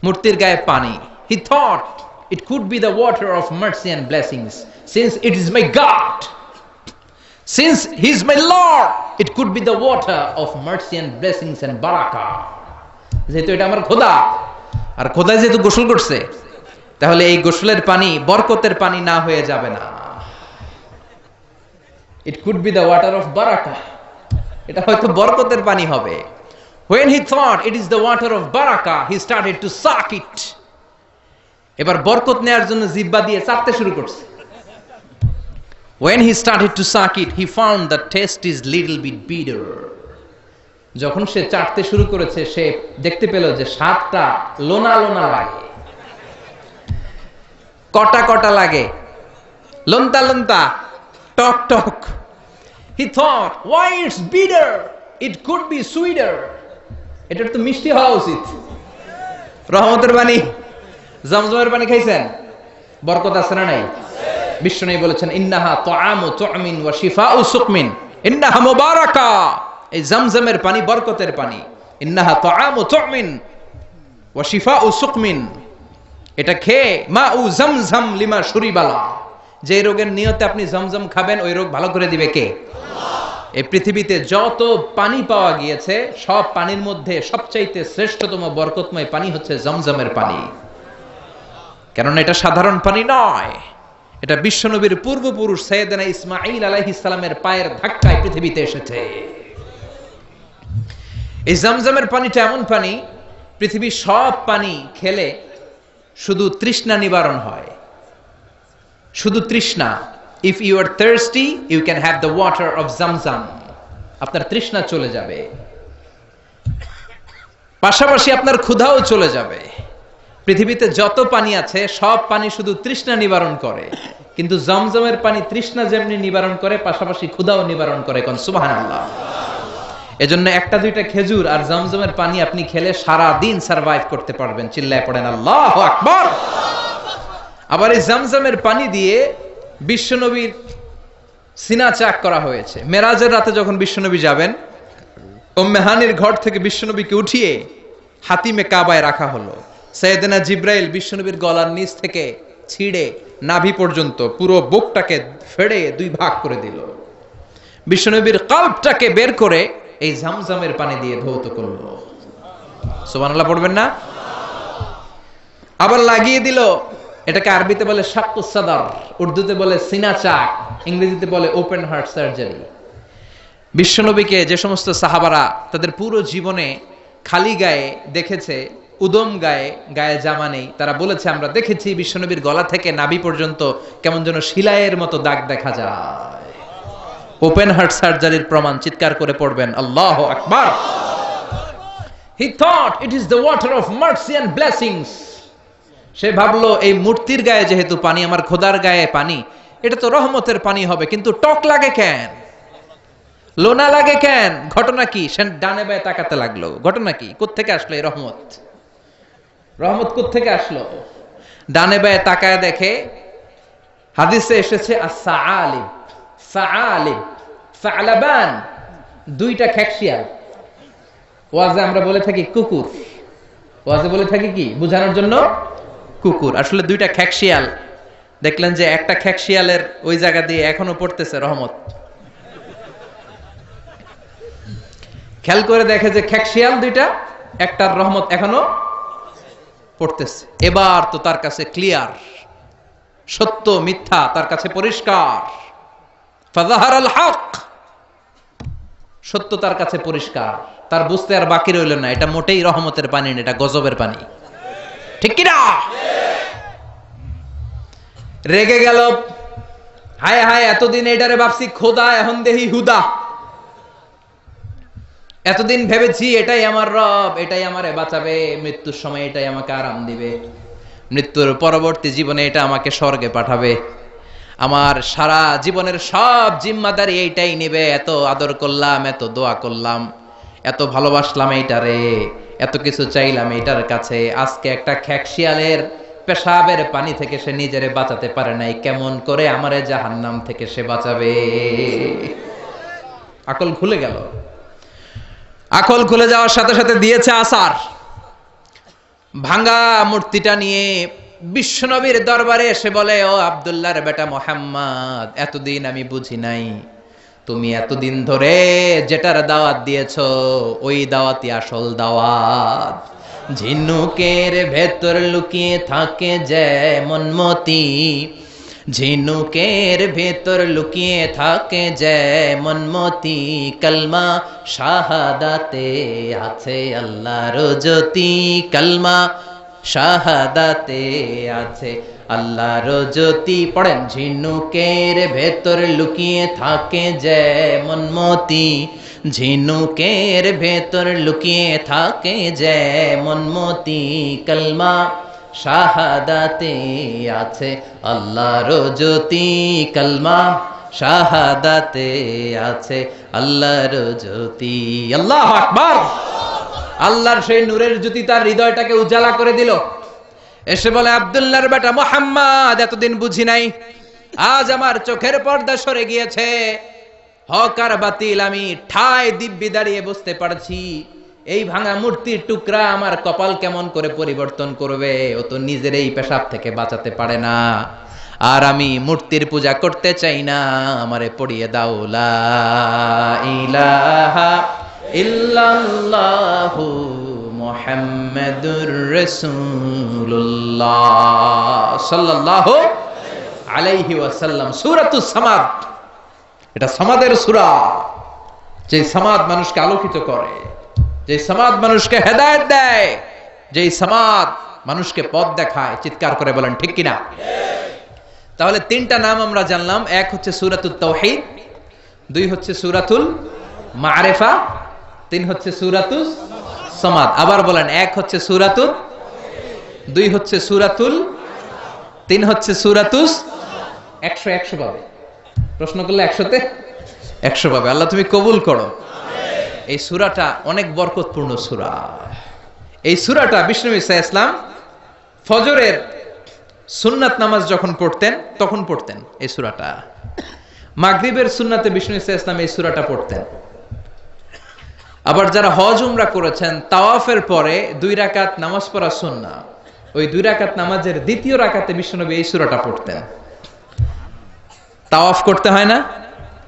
মূর্তির গায়ে পানি। He thought it could be the water of mercy and blessings since it is my God since he is my Lord it could be the water of mercy and blessings and বারাকা যেহেতু এটা আমার খোদা, আর খোদা যেহেতু গোসল করছে, তাহলে এই গোসলের পানি বরকতের পানি না হয়ে যাবে না। It could be the water of বারাকা এটা হয়তো বরকতের পানি হবে। When he thought it is the water of baraka, he started to suck it এবার বরকত নেয়ার জন্য জিব্বা দিয়ে চাটতে শুরু করছে। When he started to suck it, he found the taste is little bit bitter. যখন সে চাটতে শুরু করেছে, সে দেখতে পেল যে স্বাদটা লোনা লোনা লাগে। কটা কটা লাগে? লন্তা লন্তা, টক টক। He thought why it's bitter it could be sweeter এটার তো মিষ্টি হওয়া উচিত। রহমতের পানি জমজমের পানি খাইছেন? বরকত আছে না নাই? নেই বলেছেন, ইন্নাহা তোআমু তুমিন ওয়া শিফাউ সুকমিন। ইন্নাহা মুবারাকা। এই জমজমের পানি বরকতের পানি। ইন্নাহা তোআমু তুমিন ওয়া শিফাউ সুকমিন। এটা খেয়ে মা উ জমজম লিমা শুরিবালা। যে রোগের নিয়তে আপনি জমজম খাবেন, ওই রোগ ভালো করে দিবে কে? এই পৃথিবীতে যত পানি পাওয়া গিয়েছে, সব পানির মধ্যে সবচাইতে শ্রেষ্ঠতম বরকতময় পানি হচ্ছে জমজমের পানি। কেননা এটা সাধারণ পানি নয়। এটা বিশ্বনবীর পূর্বপুরুষ সৈয়দনা ইসমাইল আলাইহিস সালামের পায়ের ধাক্কায় পৃথিবীতে এসেছে। এই জমজমের পানিটা এমন পানি, পৃথিবীর সব পানি খেলে শুধু তৃষ্ণা নিবারণ হয়। শুধু তৃষ্ণা। If you are thirsty you can have the water of Zamzam আপনার তৃষ্ণা চলে যাবে। পাশাপাশি আপনার ক্ষুধাও চলে যাবে। পৃথিবীতে যত পানি আছে, সব পানি শুধু তৃষ্ণা নিবারণ করে। কিন্তু জমজমের পানি তৃষ্ণা যেমনি নিবারণ করে, পাশাপাশি ক্ষুধাও নিবারণ করে কোন সুবহানাল্লাহ। এজন্য একটা, দুইটা খেজুর আর জমজমের পানি আপনি খেলে সারা দিন সার্ভাইভ করতে পারবেন। চিল্লায় পড়েন, আল্লাহ আকবার! আবার এই জমজমের পানি দিয়ে বিশ্বনবীর সিনা চাক করা হয়েছে। মেরাজের রাতে যখন বিশ্বনবী যাবেন ও মেহানির ঘর থেকে বিশ্বনবীকে উঠিয়ে হাতিমে কাবায় রাখা হলো। সৈয়দনা জিব্রাইল বিশ্বনবীর গলার নিচ থেকে ছিঁড়ে নাভি পর্যন্ত পুরো বুকটাকে ফেড়ে দুই ভাগ করে দিল। বিশ্বনবীর কাল্পটাকে বের করে এই ঝামঝামের পানি দিয়ে ধৌত করল। সুবহানাল্লাহ, পড়বেন না? আবার লাগিয়ে দিল। এটাকে আরবিতে বলে সাদার, উর্দুতে বলে সিনা চাক, ইংরেজিতে বলে ওপেন হার্ট সার্জারি। বিশ্বনবীকে যে সমস্ত সাহাবারা তাদের পুরো জীবনে খালি গায়ে দেখেছে উদম গায়ে গায়ে জামা নেই। তারা বলেছে, আমরা দেখেছি বিশ্বনবীর গলা থেকে নাভি পর্যন্ত কেমন যেন শিলায়ের মতো দাগ দেখা যায়। ওপেন হার্ট সার্জারির প্রমাণ চিৎকার করে পড়বেন, আল্লাহ আকবার! He thought it is the water of mercy and blessings সে ভাবলো, এই মূর্তির গায়ে যেহেতু পানি, আমার খোদার গায়ে পানি, এটা তো রহমতের পানি হবে, কিন্তু টক লাগে কেন? লোনা লাগে কেন? ঘটনা কি? সে ডানে বায়ে তাকাতে লাগল, ঘটনা কি? কোত্থেকে আসলো এই রহমত? রহমত থেকে আসলো? ডানে বায়ে তাকায় দেখে হাদিসে এসেছে দুইটা খ্যাকশিয়াল ওয়াজে আমরা বলে থাকি কুকুর। ওয়াজে বলে থাকি কি? বোঝানোর জন্য কুকুর। আসলে দুইটা খ্যাকশিয়াল দেখলেন যে একটা খ্যাকশিয়ালের ওই জায়গা দিয়ে এখনও পড়তেছে রহমত। খেয়াল করে দেখে যে খ্যাকশিয়াল দুইটা, একটার রহমত এখনও পড়তেছে। এবার তো তার কাছে ক্লিয়ার সত্য, মিথ্যা, তার কাছে পরিষ্কার। সত্য তার কাছে পরিষ্কার। তার বুঝতে আর বাকি রইল না। এটা মোটেই রহমতের পানি না, এটা গজবের পানি। ঠিক কিনা? রেগে গেল। হায় হায়, এতদিন এটারে ভাবছি, খোদা, এখন দেহি হুদা। এতদিন ভেবেছি এটাই আমার রব, এটাই আমারে বাঁচাবে। মৃত্যুর সময় এটাই আমাকে আরাম দিবে। মৃত্যুর পরবর্তী জীবনে এটা আমাকে স্বর্গে পাঠাবে। আমার সারা জীবনের সব জিম্মাদারি এইটাই নেবে। এত আদর করলাম, এত দোয়া করলাম, এত ভালোবাসলাম এইটারে, এত কিছু চাইলাম এইটার কাছে। আজকে একটা খ্যাকশিয়ালের পেশাবের পানি থেকে সে নিজেরে বাঁচাতে পারে নাই। কেমন করে আমারে জাহান্নাম থেকে সে বাঁচাবে? আকল খুলে গেল। আকল খুলে যাওয়ার সাথে সাথে দিয়েছে আসার। ভাঙ্গা মূর্তিটা নিয়ে বিশ্বনবীর দরবারে এসে বলে, ও আবদুল্লাহর বেটা মোহাম্মদ, এতদিন আমি বুঝি নাই। তুমি এতদিন ধরে যেটার দাওয়াত দিয়েছ, ওই দাওয়াতই আসল দাওয়াত। ঝিনুকের ভেতর লুকিয়ে থাকে যেমন মতি ঝিনুকের ভেতর লুকিয়ে থাকে যেমন মতি কলমা, শাহাদাতে আছে আল্লাহর জ্যোতি কলমা, শাহাদাতে আছে আল্লাহর জ্যোতি। পড়েন, ঝিনুকের ভেতর লুকিয়ে থাকে যেমন মতি ঝিনুকের ভেতর লুকিয়ে থাকে যেমন মতি কলমা। শাহাদাতে আছে আল্লাহর জ্যোতি কলমা, শাহাদাতে আছে আল্লাহর জ্যোতি। আল্লাহ আকবার! আল্লাহর সেই নূরের জ্যোতি তার হৃদয়টাকে উজালা করে দিল। এসে বলে, আব্দুল্লাহর বেটা মোহাম্মদ, এতদিন বুঝি নাই। আজ আমার চোখের পর্দা সরে গিয়েছে। হক আর বাতিল আমি ঠায় দিব্যি দাঁড়িয়ে বুঝতে পারছি। এই ভাঙা মূর্তির টুকরা আমার কপাল কেমন করে পরিবর্তন করবে? ও তো নিজের এই পেশাব থেকে বাঁচাতে পারে না। আর আমি মূর্তির পূজা করতে চাই না, আমারে পড়িয়ে দাও লা ইলাহা ইল্লাল্লাহু মুহাম্মাদুর রাসূলুল্লাহ সাল্লাল্লাহু আলাইহি ওয়াসাল্লাম। সূরাতুস সামাদ। এটা সামাদের সূরা। যে সমাদ মানুষকে আলোকিত করে। যে সামাদ মানুষকে হেদায়েত দেয় যে সামাদ মানুষকে পথ দেখায়, চিৎকার করে বলেন, ঠিক কিনা? তাহলে তিনটা নাম আমরা জানলাম, এক হচ্ছে সূরাতুত তাওহীদ, দুই হচ্ছে সূরাতুল মারেফা, তিন হচ্ছে সুরাতুল সমাদ। আবার বলেন, এক হচ্ছে সুরাতুল, দুই হচ্ছে সুরাতুল, তিন হচ্ছে সুরাতুস, একশো একশো পাবে প্রশ্ন করলে একশোতে একশো পাবে আল্লাহ তুমি কবুল করো। এই সুরাটা অনেক বরকতপূর্ণ সুরা। এই সুরাটা বিষ্ণু ইসা ইসলাম ফজরের সুন্নাত নামাজ যখন পড়তেন, তখন পড়তেন এই সুরাটা। মাগরিবের সুন্নাতে বিষ্ণু ইসা ইসলাম এই সুরাটা পড়তেন। আবার যারা হজ উমরা করেছেন, তাওয়াফের পরে দুই রাকাত নামাজ পড়া সুন্না। ওই দুই রাকাত নামাজের দ্বিতীয় রাকাতে বিশ্বনবী এই সুরাটা পড়তেন। তাওয়াফ করতে হয় না?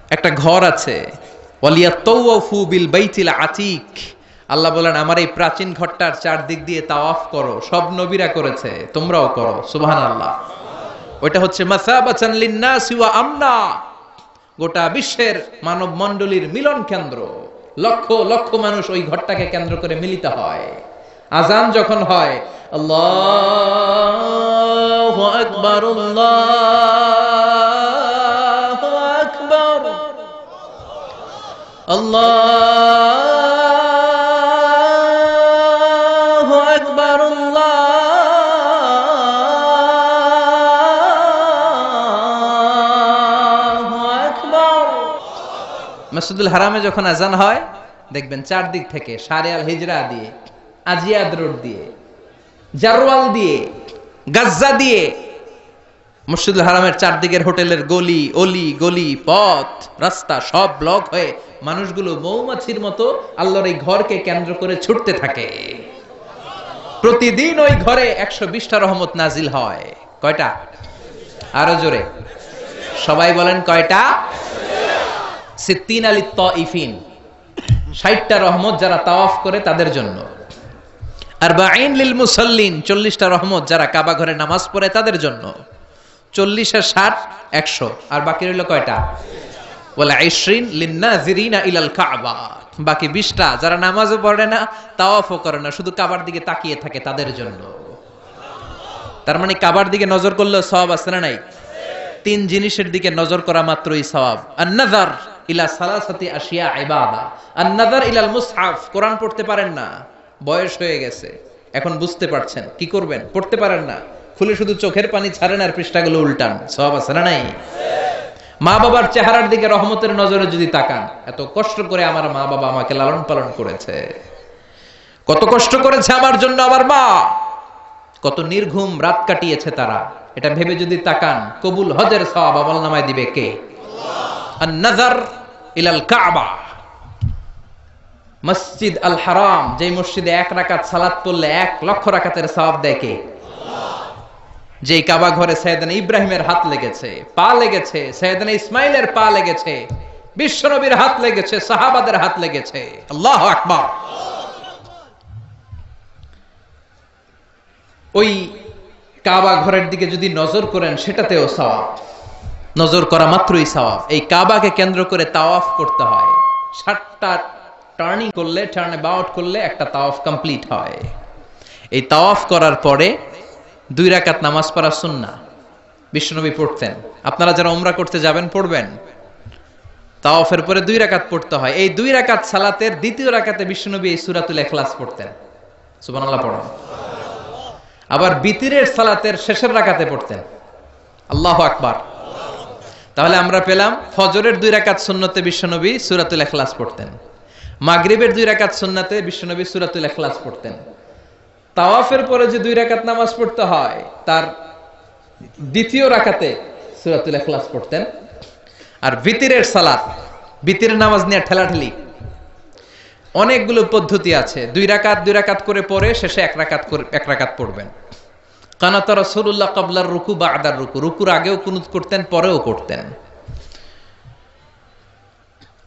একটা ঘর আছে ওয়ালিয়া তৌফু বিল বাইতিল আতিক। আল্লাহ বলেন, আমার এই প্রাচীন ঘরটার চারদিক দিয়ে তাওয়াফ করো, সব নবীরা করেছে, তোমরাও করো। সুবহানাল্লাহ। ওইটা হচ্ছে আমনা। গোটা বিশ্বের মানব মণ্ডলীর মিলন কেন্দ্র। লক্ষ লক্ষ মানুষ ওই ঘরটাকে কেন্দ্র করে মিলিত হয়। আজান যখন হয়, আল্লাহু আকবার, আল্লাহু আল্লাহু আকবার মসজিদুল হারামে যখন আজান হয়, দেখবেন চারদিক থেকে সারে আল হিজরা দিয়ে, আজিয়াদ রোড দিয়ে, জারওয়াল দিয়ে, গাজ্জা দিয়ে মসজিদুল হারামের চারদিকের হোটেলের গলি, অলি, গলি, পথ, রাস্তা সব ব্লক হয়ে মানুষগুলো মৌমাছির মতো আল্লাহর এই ঘরকে কেন্দ্র করে ছুটতে থাকে। প্রতিদিন ওই ঘরে একশো বিশটা রহমত নাজিল হয়। কয়টা? আরও জোরে। সবাই বলেন কয়টা? সিদ্দিন আলী তইফিন ষাটটা রহমত যারা তাওয়াফ করে তাদের জন্য। আর বাইন লিল মুসল্লিন, চল্লিশটা রহমত যারা কাবা ঘরে নামাজ পড়ে তাদের জন্য। চল্লিশ ষাট, একশো। আর বাকি রইল কয়টা? বাকি বিশটা, যারা নামাজও পড়ে না করে না, শুধু কাবার দিকে তাকিয়ে থাকে তাদের জন্য। তার মানে কাবার দিকে নজর করলে আছে না নাই? তিন জিনিসের দিকে নজর করা মাত্রই সওয়াব। আর নাজার ইলা সালাসাতি আশিয়া ইবাদা। আর নাদার ইলাল মুসহাফ। কোরআন পড়তে পারেন না। বয়স হয়ে গেছে। এখন বুঝতে পারছেন। কি করবেন? পড়তে পারেন না। খুলে শুধু চোখের পানি ছাড়েন আর পৃষ্ঠাগুলো উল্টান। সব আছে না নাই? মা বাবার চেহারার দিকে রহমতের নজরে যদি তাকান এত কষ্ট করে আমার মা বাবা আমাকে লালন পালন করেছে। কত কষ্ট করেছে আমার জন্য আমার মা! কত নির্ঘুম রাত কাটিয়েছে তারা। এটা ভেবে যদি তাকান কবুল হজের সওয়াব আমল নামায় দিবে কে? আর নাজার ইলাল কাবা। মসজিদ আল হারাম যে মসজিদে এক রাকাত সালাত পড়লে এক লক্ষ রাকাতের সওয়াব দেয় কে? যেই কাবা ঘরে সৈয়দানা ইব্রাহিমের হাত লেগেছে, পা লেগেছে, সৈয়দানা ইসমাইলের পা লেগেছে, বিশ্বনবীর হাত লেগেছে, সাহাবাদের হাত লেগেছে। আল্লাহ আকবার। ওই কাবা ঘরের দিকে যদি নজর করেন, সেটাতেও সওয়াব। নজর করা মাত্রই সওয়াব। এই কাবাকে কেন্দ্র করে তাওয়াফ করতে হয়। সাতটা টার্নিং করলে টার্ন অ্যাবাউট করলে একটা তাওয়াফ কমপ্লিট হয়। এই তাওয়াফ করার পরে দুই রাকাত নামাজ পড়া সুন্না বিষ্ণুনবী পড়তেন। আপনারা যারা ওমরা করতে যাবেন, পড়বেন। তাওয়াফের পরে দুই রাকাত পড়তে হয়। এই দুই রাকাত সালাতের দ্বিতীয় রাকাতে বিষ্ণুনবী এই সূরাতুল ইখলাস পড়তেন। সুবহানাল্লাহ পড়েন। আবার বিতিরের সালাতের শেষের রাকাতে পড়তেন। আল্লাহ আকবার। তাহলে আমরা পেলাম, ফজরের দুই রাকাত সুন্নতে বিশ্বনবী সুরাতুল এখলাস পড়তেন। মাগরিবের দুই রাকাত সুন্নাতে বিশ্বনবী সুরাতুল এখলাস পড়তেন। তাওয়াফের পরে যে দুই রাকাত নামাজ পড়তে হয়, তার দ্বিতীয় রাকাতে সুরাতুল এখলাস পড়তেন। আর বিতিরের সালাত বিতিরের নামাজ নিয়ে ঠেলাঠেলি। অনেকগুলো পদ্ধতি আছে। দুই রাকাত দুই রাকাত করে পরে শেষে এক রাকাত এক রাকাত পড়বেন। কানাতা রসুল্লাহ কাবলার রুকু বা আদার রুকু। রুকুর আগেও কুনুত করতেন, পরেও করতেন।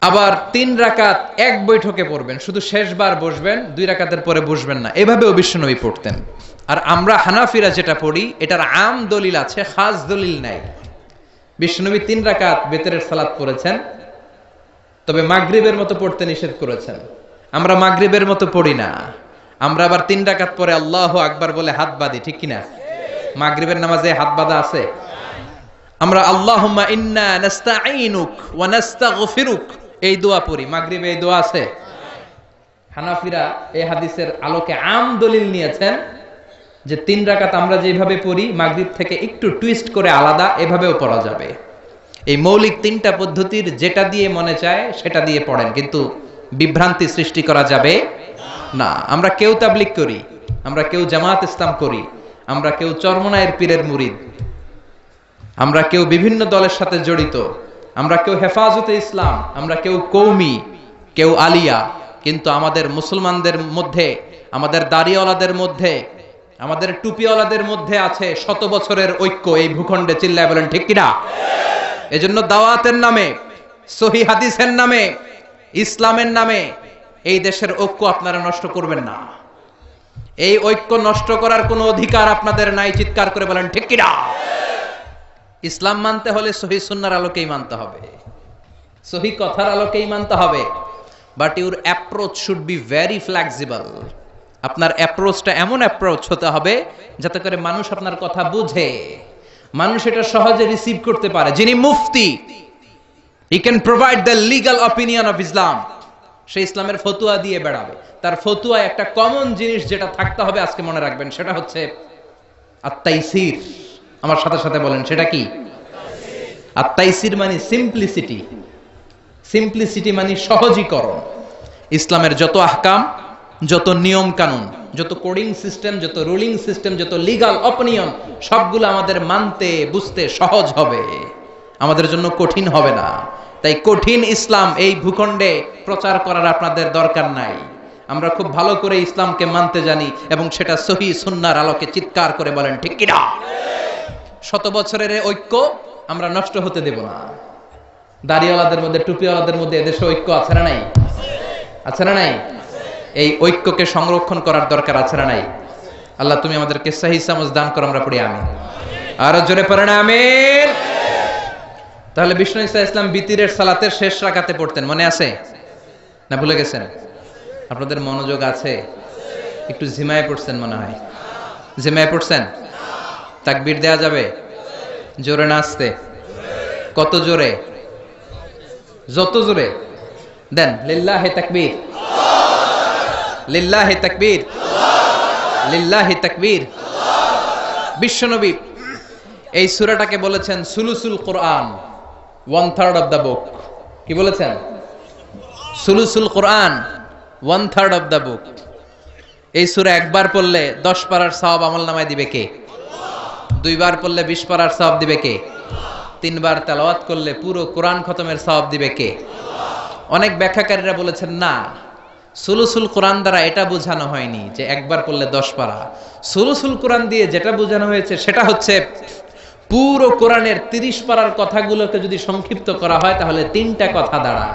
আবার তিন রাকাত এক বৈঠকে পড়বেন, শুধু শেষবার বসবেন, দুই রাকাতের পরে বসবেন না। এভাবেও বিশ্বনবী পড়তেন। আর আমরা হানাফিরা যেটা পড়ি, এটার আম দলিল আছে, খাস দলিল নাই। বিশ্বনবী তিন রাকাত বেতরের সালাত পড়েছেন, তবে মাগরিবের মতো পড়তে নিষেধ করেছেন। আমরা মাগরিবের মতো পড়ি না। আমরা আবার তিন রাকাত পরে আল্লাহ আকবার বলে হাত বাঁধি, ঠিক কিনা? মাগরিবের নামাজে হাত বাঁধা আছে? আমরা আল্লাহুম্মা ইন্না নাস্তাঈনুক ওয়া নাস্তাগফিরুক এই দোয়া পড়ি। মাগরিবে এই দোয়া আছে? হানাফিরা এই হাদিসের আলোকে আম দলিল নিয়েছেন যে তিন রাকাত আমরা যেভাবে পড়ি, মাগরিব থেকে একটু টুইস্ট করে আলাদা, এভাবেও পড়া যাবে। এই মৌলিক তিনটা পদ্ধতির যেটা দিয়ে মনে চায়, সেটা দিয়ে পড়েন। কিন্তু বিভ্রান্তি সৃষ্টি করা যাবে না। আমরা কেউ তাবলিক করি, আমরা কেউ জামাত ইসলাম করি, আমরা কেউ চরমনায়ের পীরের মুরিদ, আমরা কেউ বিভিন্ন দলের সাথে জড়িত আমরা কেউ হেফাজতে ইসলাম, আমরা কেউ কৌমি, কেউ আলিয়া, কিন্তু আমাদের মুসলমানদের মধ্যে, আমাদের দাড়িওয়ালাদের মধ্যে, আমাদের টুপিওয়ালাদের মধ্যে আছে শত বছরের ঐক্য, এই ভূখণ্ডে চিল্লায় বলেন, ঠিক কিনা? এজন্য দাওয়াতের নামে, সহি হাদিসের নামে, ইসলামের নামে, এই দেশের ঐক্য আপনারা নষ্ট করবেন না। এই ঐক্য নষ্ট করার কোনো অধিকার আপনাদের নাই, চিৎকার করে বলেন, ঠিক কিনা? ইসলাম মানতে হলে সহি সুন্নার আলোকেই মানতে হবে। সহি কথার আলোকেই মানতে হবে। But your approach should be very flexible আপনার অ্যাপ্রোচটা এমন অ্যাপ্রোচ হতে হবে, যাতে করে মানুষ আপনার কথা বুঝে। মানুষ এটা সহজে রিসিভ করতে পারে। যিনি মুফতি he can provide the legal opinion of Islam সে ইসলামের ফতুয়া দিয়ে বেড়াবে। তার ফতুয়া একটা কমন জিনিস যেটা থাকতে হবে, আজকে মনে রাখবেন, সেটা হচ্ছে আত্মাইসির। আমার সাথে সাথে বলেন, সেটা কি? আর তাইসির মানে সিম্পলিসিটি সিম্পলিসিটি মানে সহজীকরণ। ইসলামের যত আহকাম, যত নিয়ম কানুন, যত কোডিং সিস্টেম যত রুলিং সিস্টেম যত লিগাল অপিনিয়ন সবগুলো আমাদের মানতে, বুঝতে সহজ হবে। আমাদের জন্য কঠিন হবে না। তাই কঠিন ইসলাম, এই ভূখণ্ডে প্রচার করার আপনাদের দরকার নাই। আমরা খুব ভালো করে ইসলামকে মানতে জানি এবং সেটা সহি সুন্নার আলোকে চিৎকার করে বলেন, ঠিক কিনা? শত বছরের ঐক্য আমরা নষ্ট হতে দেব না। দাড়িওয়ালাদের মধ্যে, টুপিওয়ালাদের মধ্যে এদেশে ঐক্য আছে না নাই? আছে না নাই? এই ঐক্যকে সংরক্ষণ করার দরকার আছে না নাই? আল্লাহ, তুমি আমাদেরকে সাহি সামজ দান করো, আমরা পড়ি আমি আরও জোরে পড়ে না, আমিন। তাহলে বিষ্ণু ইসা ইসলাম বিতিরের সালাতের শেষ রাখাতে পড়তেন, মনে আছে? না ভুলে গেছেন? আপনাদের মনোযোগ আছে? একটু ঝিমায় পড়ছেন মনে হয়? ঝিমায় পড়ছেন? তাকবির দেয়া যাবে? জোরে নাচতে কত জোরে? যত জোরে। দেন, লিল্লাহে তাকবীর। লিল্লাহে তাকবীর। লিল্লাহে তাকবীর। বিশ্বনবী এই সূরাটাকে বলেছেন সুলুসুল Quran one third of the book কি বলেছেন? সুলুসুল Quran one third of the book এই সুরা একবার পড়লে দশ পারার সওয়াব আমল নামায় দিবে কে? দুইবার পড়লে বিশ পারার সওয়াব দিবে কে? তিনবার তেলাওয়াত করলে পুরো কোরআন খতমের সওয়াব দিবে কে? অনেক ব্যাখ্যাকারীরা বলেছেন, না, সুলুসুল কোরআন দ্বারা এটা বোঝানো হয়নি যে একবার পড়লে দশ পারা। সুলুসুল কোরআন দিয়ে যেটা বোঝানো হয়েছে সেটা হচ্ছে পুরো কোরআনের তিরিশ পারার কথাগুলোকে যদি সংক্ষিপ্ত করা হয় তাহলে তিনটা কথা দাঁড়ায়।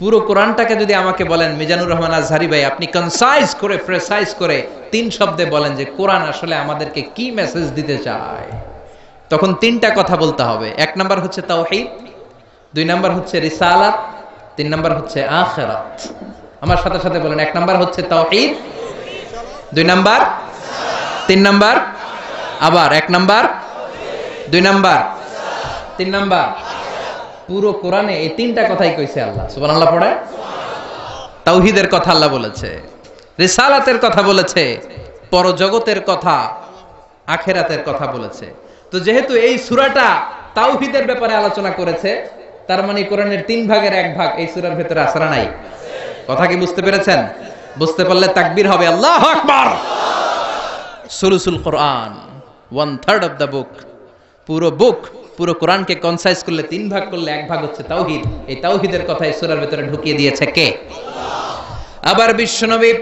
পুরো কোরআনটাকে যদি আমাকে বলেন, মিজানুর রহমান আজহারি ভাই, আপনি কনসাইজ করে প্রেসাইজ করে তিন শব্দে বলেন যে, কোরআন আসলে আমাদেরকে কি মেসেজ দিতে চায়? তখন তিনটা কথা বলতে হবে। এক নাম্বার হচ্ছে তাওহীদ, দুই নাম্বার হচ্ছে রিসালাত, তিন নাম্বার হচ্ছে আখেরাত। আমার সাথে সাথে বলেন, এক নাম্বার হচ্ছে তাওহীদ, দুই নাম্বার, তিন নাম্বার, আবার এক নাম্বার, দুই নাম্বার, তিন নাম্বার। পুরো কোরআনে এই তিনটা কথাই কইছে আল্লাহ। সুবহানাল্লাহ পড়ে। তাওহীদের কথা আল্লাহ বলেছে, রিসালাতের কথা বলেছে, পরজগতের কথা, আখেরাতের কথা বলেছে। তো যেহেতু এই সূরাটা তাওহীদের ব্যাপারে আলোচনা করেছে, তার মানে কোরআনের তিন ভাগের এক ভাগ এই সূরার ভেতরে আসরা নাই? কথা কি বুঝতে পেরেছেন? বুঝতে পারলে তাকবীর হবে আল্লাহ আকবার। সুলুসুল Quran one third of the book পুরো বুক পুরো কোরআনকে কনসাইজ করলে তিন ভাগ করলে এক ভাগ হচ্ছে তাওহিদ। এই তাওহিদের কথা সূরার ভেতরে ঢুকিয়ে দিয়েছে কে? আবার বিশ্বনবী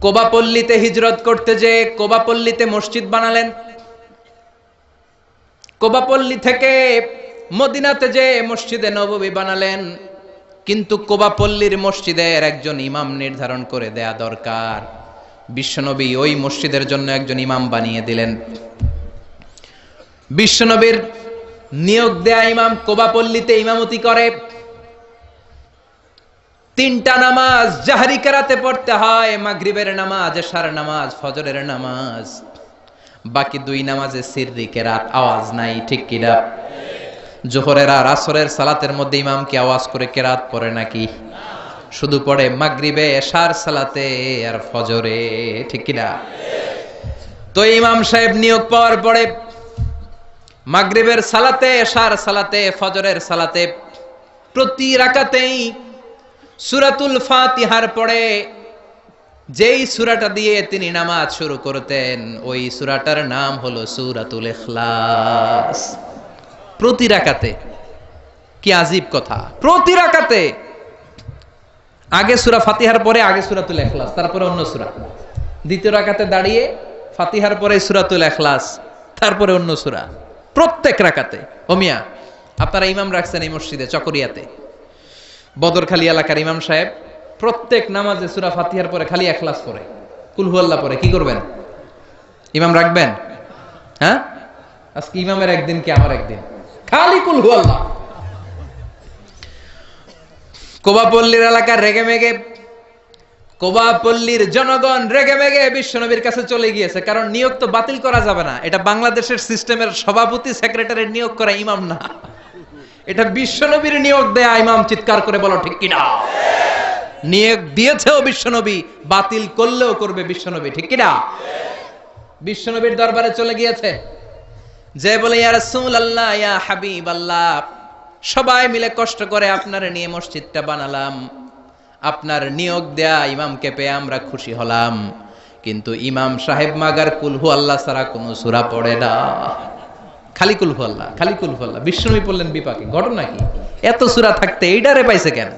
কোবাপল্লীতে হিজরত করতে যে কোবাপল্লীতে মসজিদ বানালেন। কোবাপল্লী থেকে মদিনাতে যে মসজিদে নববী বানালেন। কিন্তু কোবাপল্লীর মসজিদের একজন ইমাম নির্ধারণ করে দেয়া দরকার। বিশ্বনবী ওই মসজিদের জন্য একজন ইমাম বানিয়ে দিলেন। বিশ্বনবীর নিয়োগ দেয়া ইমাম কোবাপল্লীতে ইমামতি করে। তিনটা নামাজ জাহারি কেরাতে পড়তে হয়, মাগরিবের নামাজ, এশার নামাজ, ফজরের নামাজ। বাকি দুই নামাজে সিররি, কেরাত, আওয়াজ নাই, ঠিক কিনা জোহরের আর আসরের সালাতের মধ্যে ইমাম কি আওয়াজ করে কেরাত পড়ে নাকি? শুধু পড়ে মাগরিবে, এশার সালাতে আর ফজরে, ঠিক কিনা তো ইমাম সাহেব নিয়োগ পাওয়ার পরে মাগরিবের সালাতে, এশার সালাতে, ফজরের সালাতে প্রতি রাকাতেই সুরাতুল ফাতিহার পরে যেই সুরাটা দিয়ে তিনি নামাজ শুরু করতেন, ওই সুরাটার নাম হলো সুরাতুল ইখলাস। প্রতি রাকাতে। কি আজীব কথা। প্রতি রাকাতে। আগে সুরা ফাতিহার পরে, আগে সুরাতুল ইখলাস, তারপরে অন্য সুরা। দ্বিতীয় রাকাতে দাঁড়িয়ে ফাতিহার পরে সুরাতুল ইখলাস, তারপরে অন্য সুরা। প্রত্যেক রাকাতে। ওমিয়া আপনারা ইমাম রাখছেন এই মসজিদে, চকরিয়াতে। বদরখালী এলাকার ইমাম সাহেব প্রত্যেক নামাজে সুরা ফাতিহার পরে খালি এখলাস পরে কুলহুয়াল্লাহ পরে কি করবেন? ইমাম রাখবেন? হ্যাঁ? আজকে ইমামের একদিন কি আমার একদিন? খালি কুলহুয়াল্লা কোবাপল্লীর এলাকার রেগে মেগে কোবাপল্লীর জনগণ রেগে মেগে বিশ্বনবীর কাছে চলে গিয়েছে, কারণ নিয়োগ তো বাতিল করা যাবে না। এটা বাংলাদেশের সিস্টেমের সভাপতি সেক্রেটারি নিয়োগ করা ইমাম না। এটা বিশ্বনবীর নিয়োগ দেয়া ইমাম চিৎকার করে বলো, ঠিক কিনা? নিয়োগ দিয়েছেও বিশ্বনবী বাতিল করলেও করবে বিশ্বনবী ঠিক কিনা? বিশ্বনবীর দরবারে চলে গিয়েছে। যে বলে, ইয়া রাসূলুল্লাহ, ইয়া হাবিবাল্লাহ। সবাই মিলে কষ্ট করে আপনার নিয়ে মসজিদটা বানালাম। আপনার নিয়োগ দেয়া ইমামকে পেয়ে আমরা খুশি হলাম। কিন্তু ইমাম সাহেব মাগার কুলহু আল্লাহ ছাড়া কোনো সুরা পড়ে না। খালি কুলহু আল্লাহ, খালি কুলহু আল্লাহ। বিষ্ণুবী পড়লেন বিপাকে, ঘটনা কি? এত সুরা থাকতে এইটারে পাইছে কেন?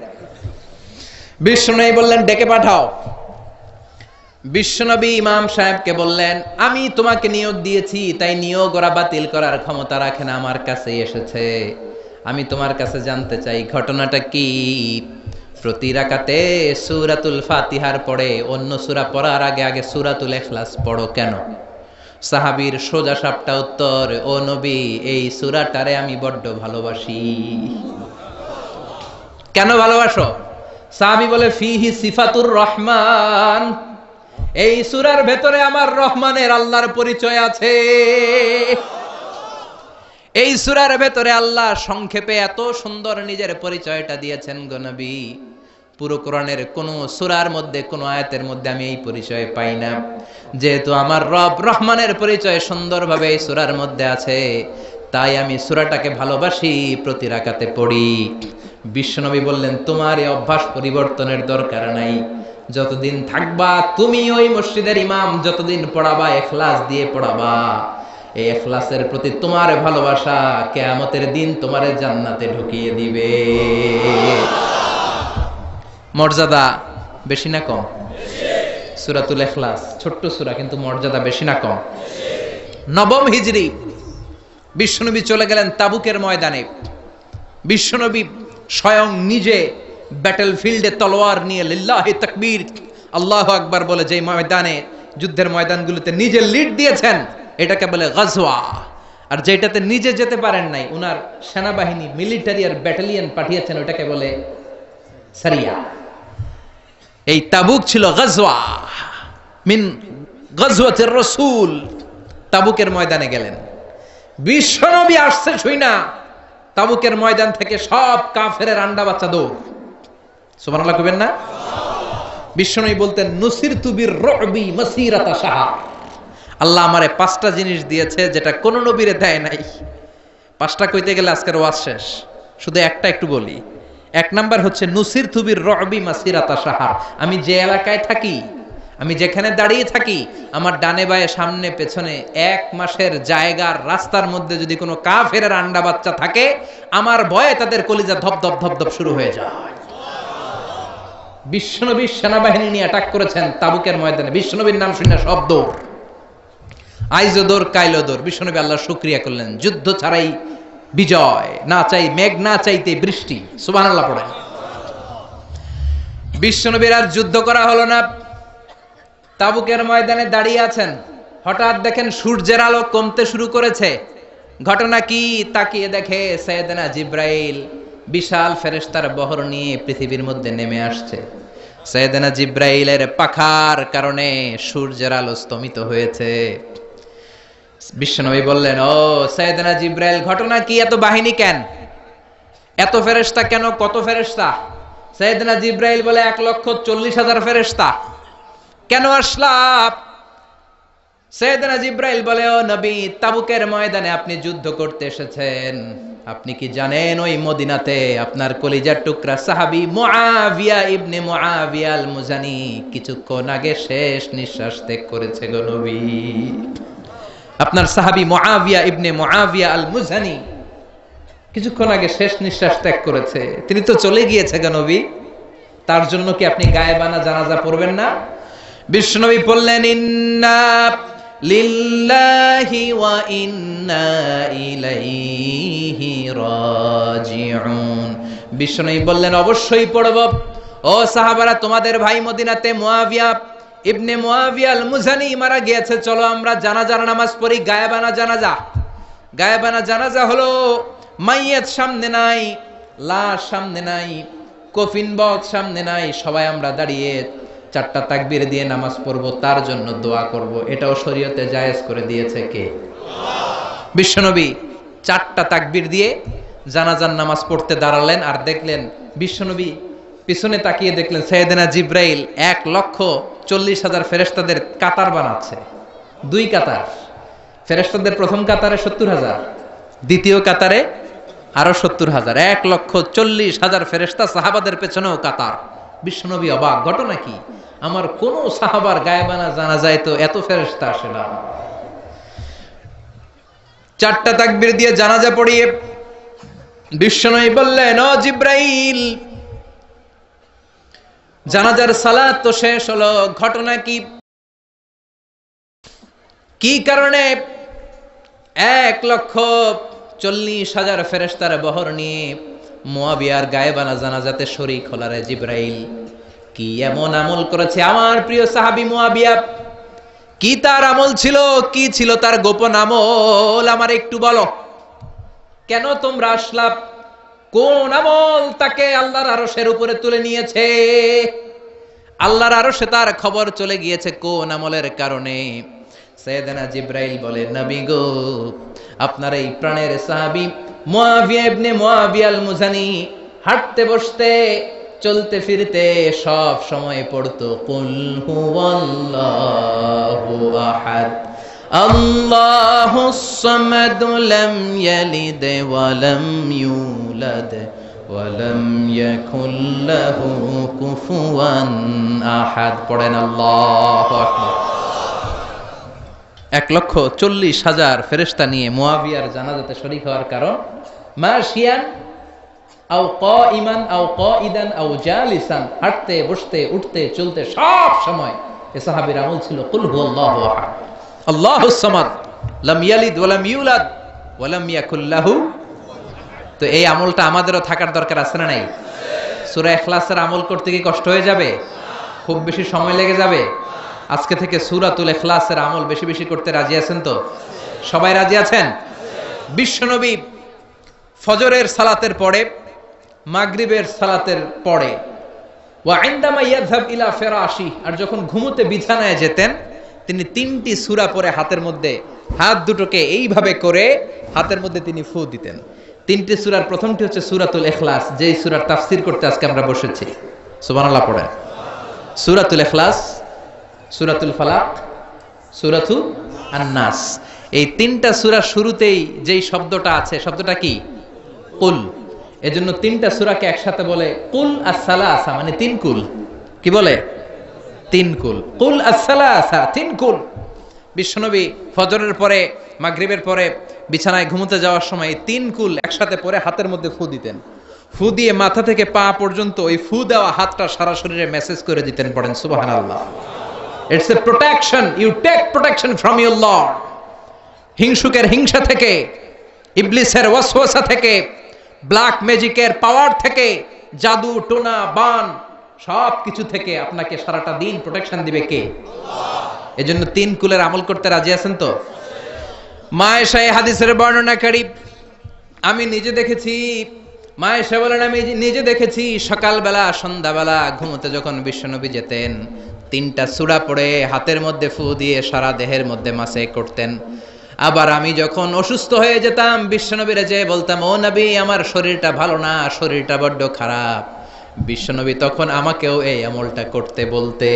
বিষ্ণুনবী বললেন, ডেকে পাঠাও। বিশ্বনবী ইমাম সাহেবকে বললেন, আমি তোমাকে নিয়োগ দিয়েছি, তাই নিয়োগ ওরা বাতিল করার ক্ষমতা রাখে না, আমার কাছে এসেছে। আমি তোমার কাছে জানতে চাই, ঘটনাটা কি? প্রতি রাকাতে সুরাতুল ফাতিহার পড়ে অন্য সুরা পড়ার আগে আগে সুরাতুল এখলাস পড়ো কেন? সাহাবীর সোজা সাপটা উত্তর, ও নবী, এই সুরাটারে আমি বড্ড ভালোবাসি। কেন ভালোবাসো? সাহাবি বলে, ফিহি সিফাতুর রহমান। এই সুরার ভেতরে আমার রহমানের আল্লাহর পরিচয় আছে। এই সুরার ভেতরে আল্লাহ সংক্ষেপে এত সুন্দর নিজের পরিচয়টা দিয়েছেন গনবী পুরো কোরআনের কোন সুরার মধ্যে, কোন আয়াতের মধ্যে আমি এই পরিচয় পাই না। যেহেতু আমার রব রহমানের পরিচয় সুন্দরভাবে এই সুরার মধ্যে আছে, তাই আমি সুরাটাকে ভালোবাসি, প্রতি রাকাতে পড়ি। বিশ্বনবী বললেন, তোমার এই অভ্যাস পরিবর্তনের দরকার নাই। যতদিন থাকবা, তুমি ওই মসজিদের ইমাম, যতদিন পড়াবা, এখলাস দিয়ে পড়াবা। এই এখলাসের প্রতি তোমার ভালোবাসা কেয়ামতের দিন তোমার জান্নাতে ঢুকিয়ে দিবে। মর্যাদা বেশি না কম? সুরাতুল এখলাস ছোট্ট সুরা, কিন্তু মর্যাদা বেশি না কম? নবম হিজরি, বিশ্বনবী চলে গেলেন তাবুকের ময়দানে। বিশ্বনবী স্বয়ং নিজে ব্যাটেল ফিল্ডে তলোয়ার নিয়ে লিল্লাহি তকবীর, আল্লাহ আকবার বলে যে ময়দানে, যুদ্ধের ময়দানগুলোতে নিজে লিড দিয়েছেন, এটাকে বলে গজওয়া। আর যেটাতে নিজে যেতে পারেন নাই, উনার সেনাবাহিনী মিলিটারি আর ব্যাটালিয়ন পাঠিয়েছেন, ওটাকে বলে সারিয়া। এই তাবুক ছিল গজওয়া মিন গজওয়াতের রসুল। তাবুকের ময়দানে গেলেন। বিশ্বনবী আসছে শুই না। তাবুকের ময়দান থেকে সব কাফের আন্ডা বাচ্চা দৌড়। সুবহানাল্লাহ কইবেন না? বিশ্বনবী বলতেন নসির তুবির রবি মাসিরাতা সাহা আল্লাহ আমারে পাঁচটা জিনিস দিয়েছে যেটা কোন নবীরে দেয় নাই। পাঁচটা কইতে গেলে আজকের ওয়াজ শেষ। শুধু একটা একটু বলি। এক নাম্বার হচ্ছে, নুসির থুবির রবি মাসিরাতা সাহার। আমি যে এলাকায় থাকি, আমি যেখানে দাঁড়িয়ে থাকি, আমার ডানে বায়ে সামনে পেছনে এক মাসের জায়গার রাস্তার মধ্যে যদি কোনো কা কাফের আন্ডা বাচ্চা থাকে, আমার ভয়ে তাদের কলিজা ধপ ধপ ধপ ধপ শুরু হয়ে যায়। বিশ্বনবীর সেনাবাহিনী নিয়ে অ্যাটাক করেছেন তাবুকের ময়দানে। বিশ্বনবীর নাম শুনে সব দৌড়। আইজোদোর, কাইলোদোর বিশ্বনবী আল্লাহ শুক্রিয়া করলেন। যুদ্ধ ছাড়াই বিজয়, না চাই মেঘ, না চাইতে বৃষ্টি। সুবাহ বিশ্বনবীর আর যুদ্ধ করা হলো না। তাবুকের ময়দানে দাঁড়িয়ে আছেন। হঠাৎ দেখেন সূর্যের আলো কমতে শুরু করেছে। ঘটনা কি তাকিয়ে দেখে সৈয়দনা জিব্রাইল বিশাল ফেরেস্তার বহর নিয়ে পৃথিবীর মধ্যে নেমে আসছে। সৈয়দনা জিব্রাইলের পাখার কারণে সূর্যের আলো স্তমিত হয়েছে। বিশ্বনবী বললেন, ও সৈয়দনা জিব্রাইল, ঘটনা কি? এত বাহিনী কেন? এত ফেরেশতা কেন? কত ফেরেশতা? সৈয়দনা জিব্রাইল বলে, এক লক্ষ চল্লিশ হাজার ফেরেশতা। কেন আসলাম সৈয়দনা জিব্রাইল বলে, ও নবী, তাবুকের ময়দানে আপনি যুদ্ধ করতে এসেছেন। আপনি কি জানেন ওই মদিনাতে আপনার কলিজার টুকরা সাহাবী মুআবিয়া ইবনে মুআবিয়া মুজানি কিছুক্ষণ আগে শেষ নিঃশ্বাস ত্যাগ করেছে গো নবী? আপনার সাহাবী মহাবিয়া ইবনে মহাবিয়া আল মুজানি কিছুক্ষণ আগে শেষ নিঃশ্বাস ত্যাগ করেছে। তিনি তো চলে গিয়েছে নবী। তার জন্য কি আপনি গায়েবানা জানাজা পড়বেন না? বিষ্ণুনবী বললেন, ইন্না লিল্লাহি ওয়া ইন্না ইলাইহি রাজিউন। বিষ্ণুনবী বললেন, অবশ্যই পড়ব। ও সাহাবারা, তোমাদের ভাই মদিনাতে মুয়াবিয়া ইবনে মুয়াবিয়া আল মুজানি মারা গিয়েছে। চলো আমরা জানাজার নামাজ পড়ি। গায়েবানা জানাজা। গায়েবানা জানাজা হলো, মাইয়াত সামনে নাই লাশ সামনে নাই, কফিন বক্স সামনে নাই, সবাই আমরা দাঁড়িয়ে চারটা তাকবীর দিয়ে নামাজ পড়ব, তার জন্য দোয়া করব। এটাও শরীয়তে জায়েজ করে দিয়েছে কে? বিশ্বনবী চারটা তাকবীর দিয়ে জানাজান নামাজ পড়তে দাঁড়ালেন আর দেখলেন বিশ্বনবী পিছনে তাকিয়ে দেখলেন সৈয়দনা জিব্রাইল এক লক্ষ চল্লিশ হাজার ফেরেস্তাদের কাতার বানাচ্ছে। দুই কাতার। ফেরেস্তাদের প্রথম কাতারে সত্তর হাজার। দ্বিতীয় কাতারে আরও সত্তর হাজার। এক লক্ষ চল্লিশ হাজার ফেরেস্তা সাহাবাদের পেছনেও কাতার। বিশ্বনবী অবাক। ঘটনা কি? আমার কোন সাহাবার গায়েবানা জানা যায় তো এত ফেরেস্তা আসে না। চারটা তাকবির দিয়ে জানাজা পড়িয়ে বিশ্বনবী বললেন জিব্রাইল জানাজার সালাত তো শেষ হলো, ঘটনা কি? কি কারণে? এক লক্ষ চল্লিশ হাজার ফেরেস্তার বহর নিয়ে মোয়াবিয়ার গায়েবানা জানাজাতে শরিক হলারে জিব্রাইল। কি এমন আমল করেছে আমার প্রিয় সাহাবি মোয়াবিয়া? কি তার আমল ছিল? কি ছিল তার গোপন আমল? আমার একটু বলো। কেন তোমরা আসলাম কোন আমল তাকে আল্লাহর আরশের উপরে তুলে নিয়েছে? আল্লাহর আরশে তার খবর চলে গিয়েছে কোন আমলের কারণে? সৈয়দনা জিব্রাইল বলে, নবী গো, আপনার এই প্রাণের সাহাবী মুয়াবিয়া ইবনে মুয়াবিয়া আল মুজানি হাঁটতে বসতে, চলতে ফিরতে সব সময় পড়তো, কুল হুয়াল্লাহু আহাদ। লাম ইয়ালিদ ওয়া লাম ইউলাদ ওয়া লাম ইয়াকুল লাহু কুফুয়ান আহাদ। পড়েন আল্লাহু আকবার। এক লক্ষ চল্লিশ হাজার ফেরেস্তা নিয়ে মোয়াবিয়ার জানাজাতে শরিক হওয়ার কারণ মা শিয়ান আও ক ইমান আও ক ইদান আও জালিসান, হাঁটতে, বসতে, উঠতে, চলতে সব সময় এ সাহাবীর আমল ছিল, কুল হুয়াল্লাহু আহাদ। আল্লাহুস সামাদ, লাম ইয়ালিদ ওয়া লাম ইউলাদ ওয়া লাম ইয়াকুল লাহু। তো এই আমলটা আমাদেরও থাকার দরকার আছে না নাই? সূরা ইখলাসের আমল করতে কি কষ্ট হয়ে যাবে? খুব বেশি সময় লেগে যাবে? আজকে থেকে সূরাতুল ইখলাসের আমল বেশি বেশি করতে রাজি আছেন তো? সবাই রাজি আছেন? বিশ্বনবী ফজরের সালাতের পরে, মাগরিবের সালাতের পরে, ওয়া ইনদামা ইয়াযহাব ইলা ফিরাশি আর যখন ঘুমোতে বিছানায় যেতেন তিনি তিনটি সূরা পরে হাতের মধ্যে, হাত দুটোকে এইভাবে করে হাতের মধ্যে তিনি ফু দিতেন। তিনটি সুরার প্রথমটি হচ্ছে সুরাতুল এখলাস যেই সুরার তাফসীর করতে আজকে আমরা বসেছি। সুবহানাল্লাহ পড়ে সুরাতুল এখলাস সুরাতুল ফালাক, সুরাতু আন-নাস। এই তিনটা সূরার শুরুতেই যেই শব্দটা আছে, শব্দটা কি? কুল। এজন্য তিনটা সূরাকে একসাথে বলে কুল আর সালা আসা মানে তিন কুল। কি বলে? তিন কুল। কুল আস-সালাসা, তিন কুল। বিশ্বনবী ফজরের পরে, মাগরিবের পরে বিছানায় ঘুমোতে যাওয়ার সময় তিন কুল একসাথে পরে হাতের মধ্যে ফু দিতেন। ফু দিয়ে মাথা থেকে পা পর্যন্ত ওই ফু দেওয়া হাতটা সারা শরীরে মেসেজ করে দিতেন, পড়েন, সুবহানাল্লাহ। It's a protection you take protection from your Lord হিংসুকের হিংসা থেকে, ইবলিসের ওয়াসওয়াসা থেকে ব্ল্যাক ম্যাজিকের পাওয়ার থেকে, জাদু, টোনা, বান সব কিছু থেকে আপনাকে সারাটা দিন প্রোটেকশন দিবে কে? এজন্য তিন কুলের আমল করতে রাজি আছেন তো? মা এসা এই হাদিসের বর্ণনাকারী আমি নিজে দেখেছি মা এসে বলেন, আমি নিজে দেখেছি, সকালবেলা, সন্ধ্যাবেলা ঘুমোতে যখন বিশ্বনবী যেতেন, তিনটা সুরা পড়ে হাতের মধ্যে ফু দিয়ে সারা দেহের মধ্যে মাসে করতেন। আবার আমি যখন অসুস্থ হয়ে যেতাম, বিশ্বনবীরে যে বলতাম, ও নবী, আমার শরীরটা ভালো না, শরীরটা বড্ড খারাপ। বিশ্বনবী তখন আমাকেও এই আমলটা করতে বলতে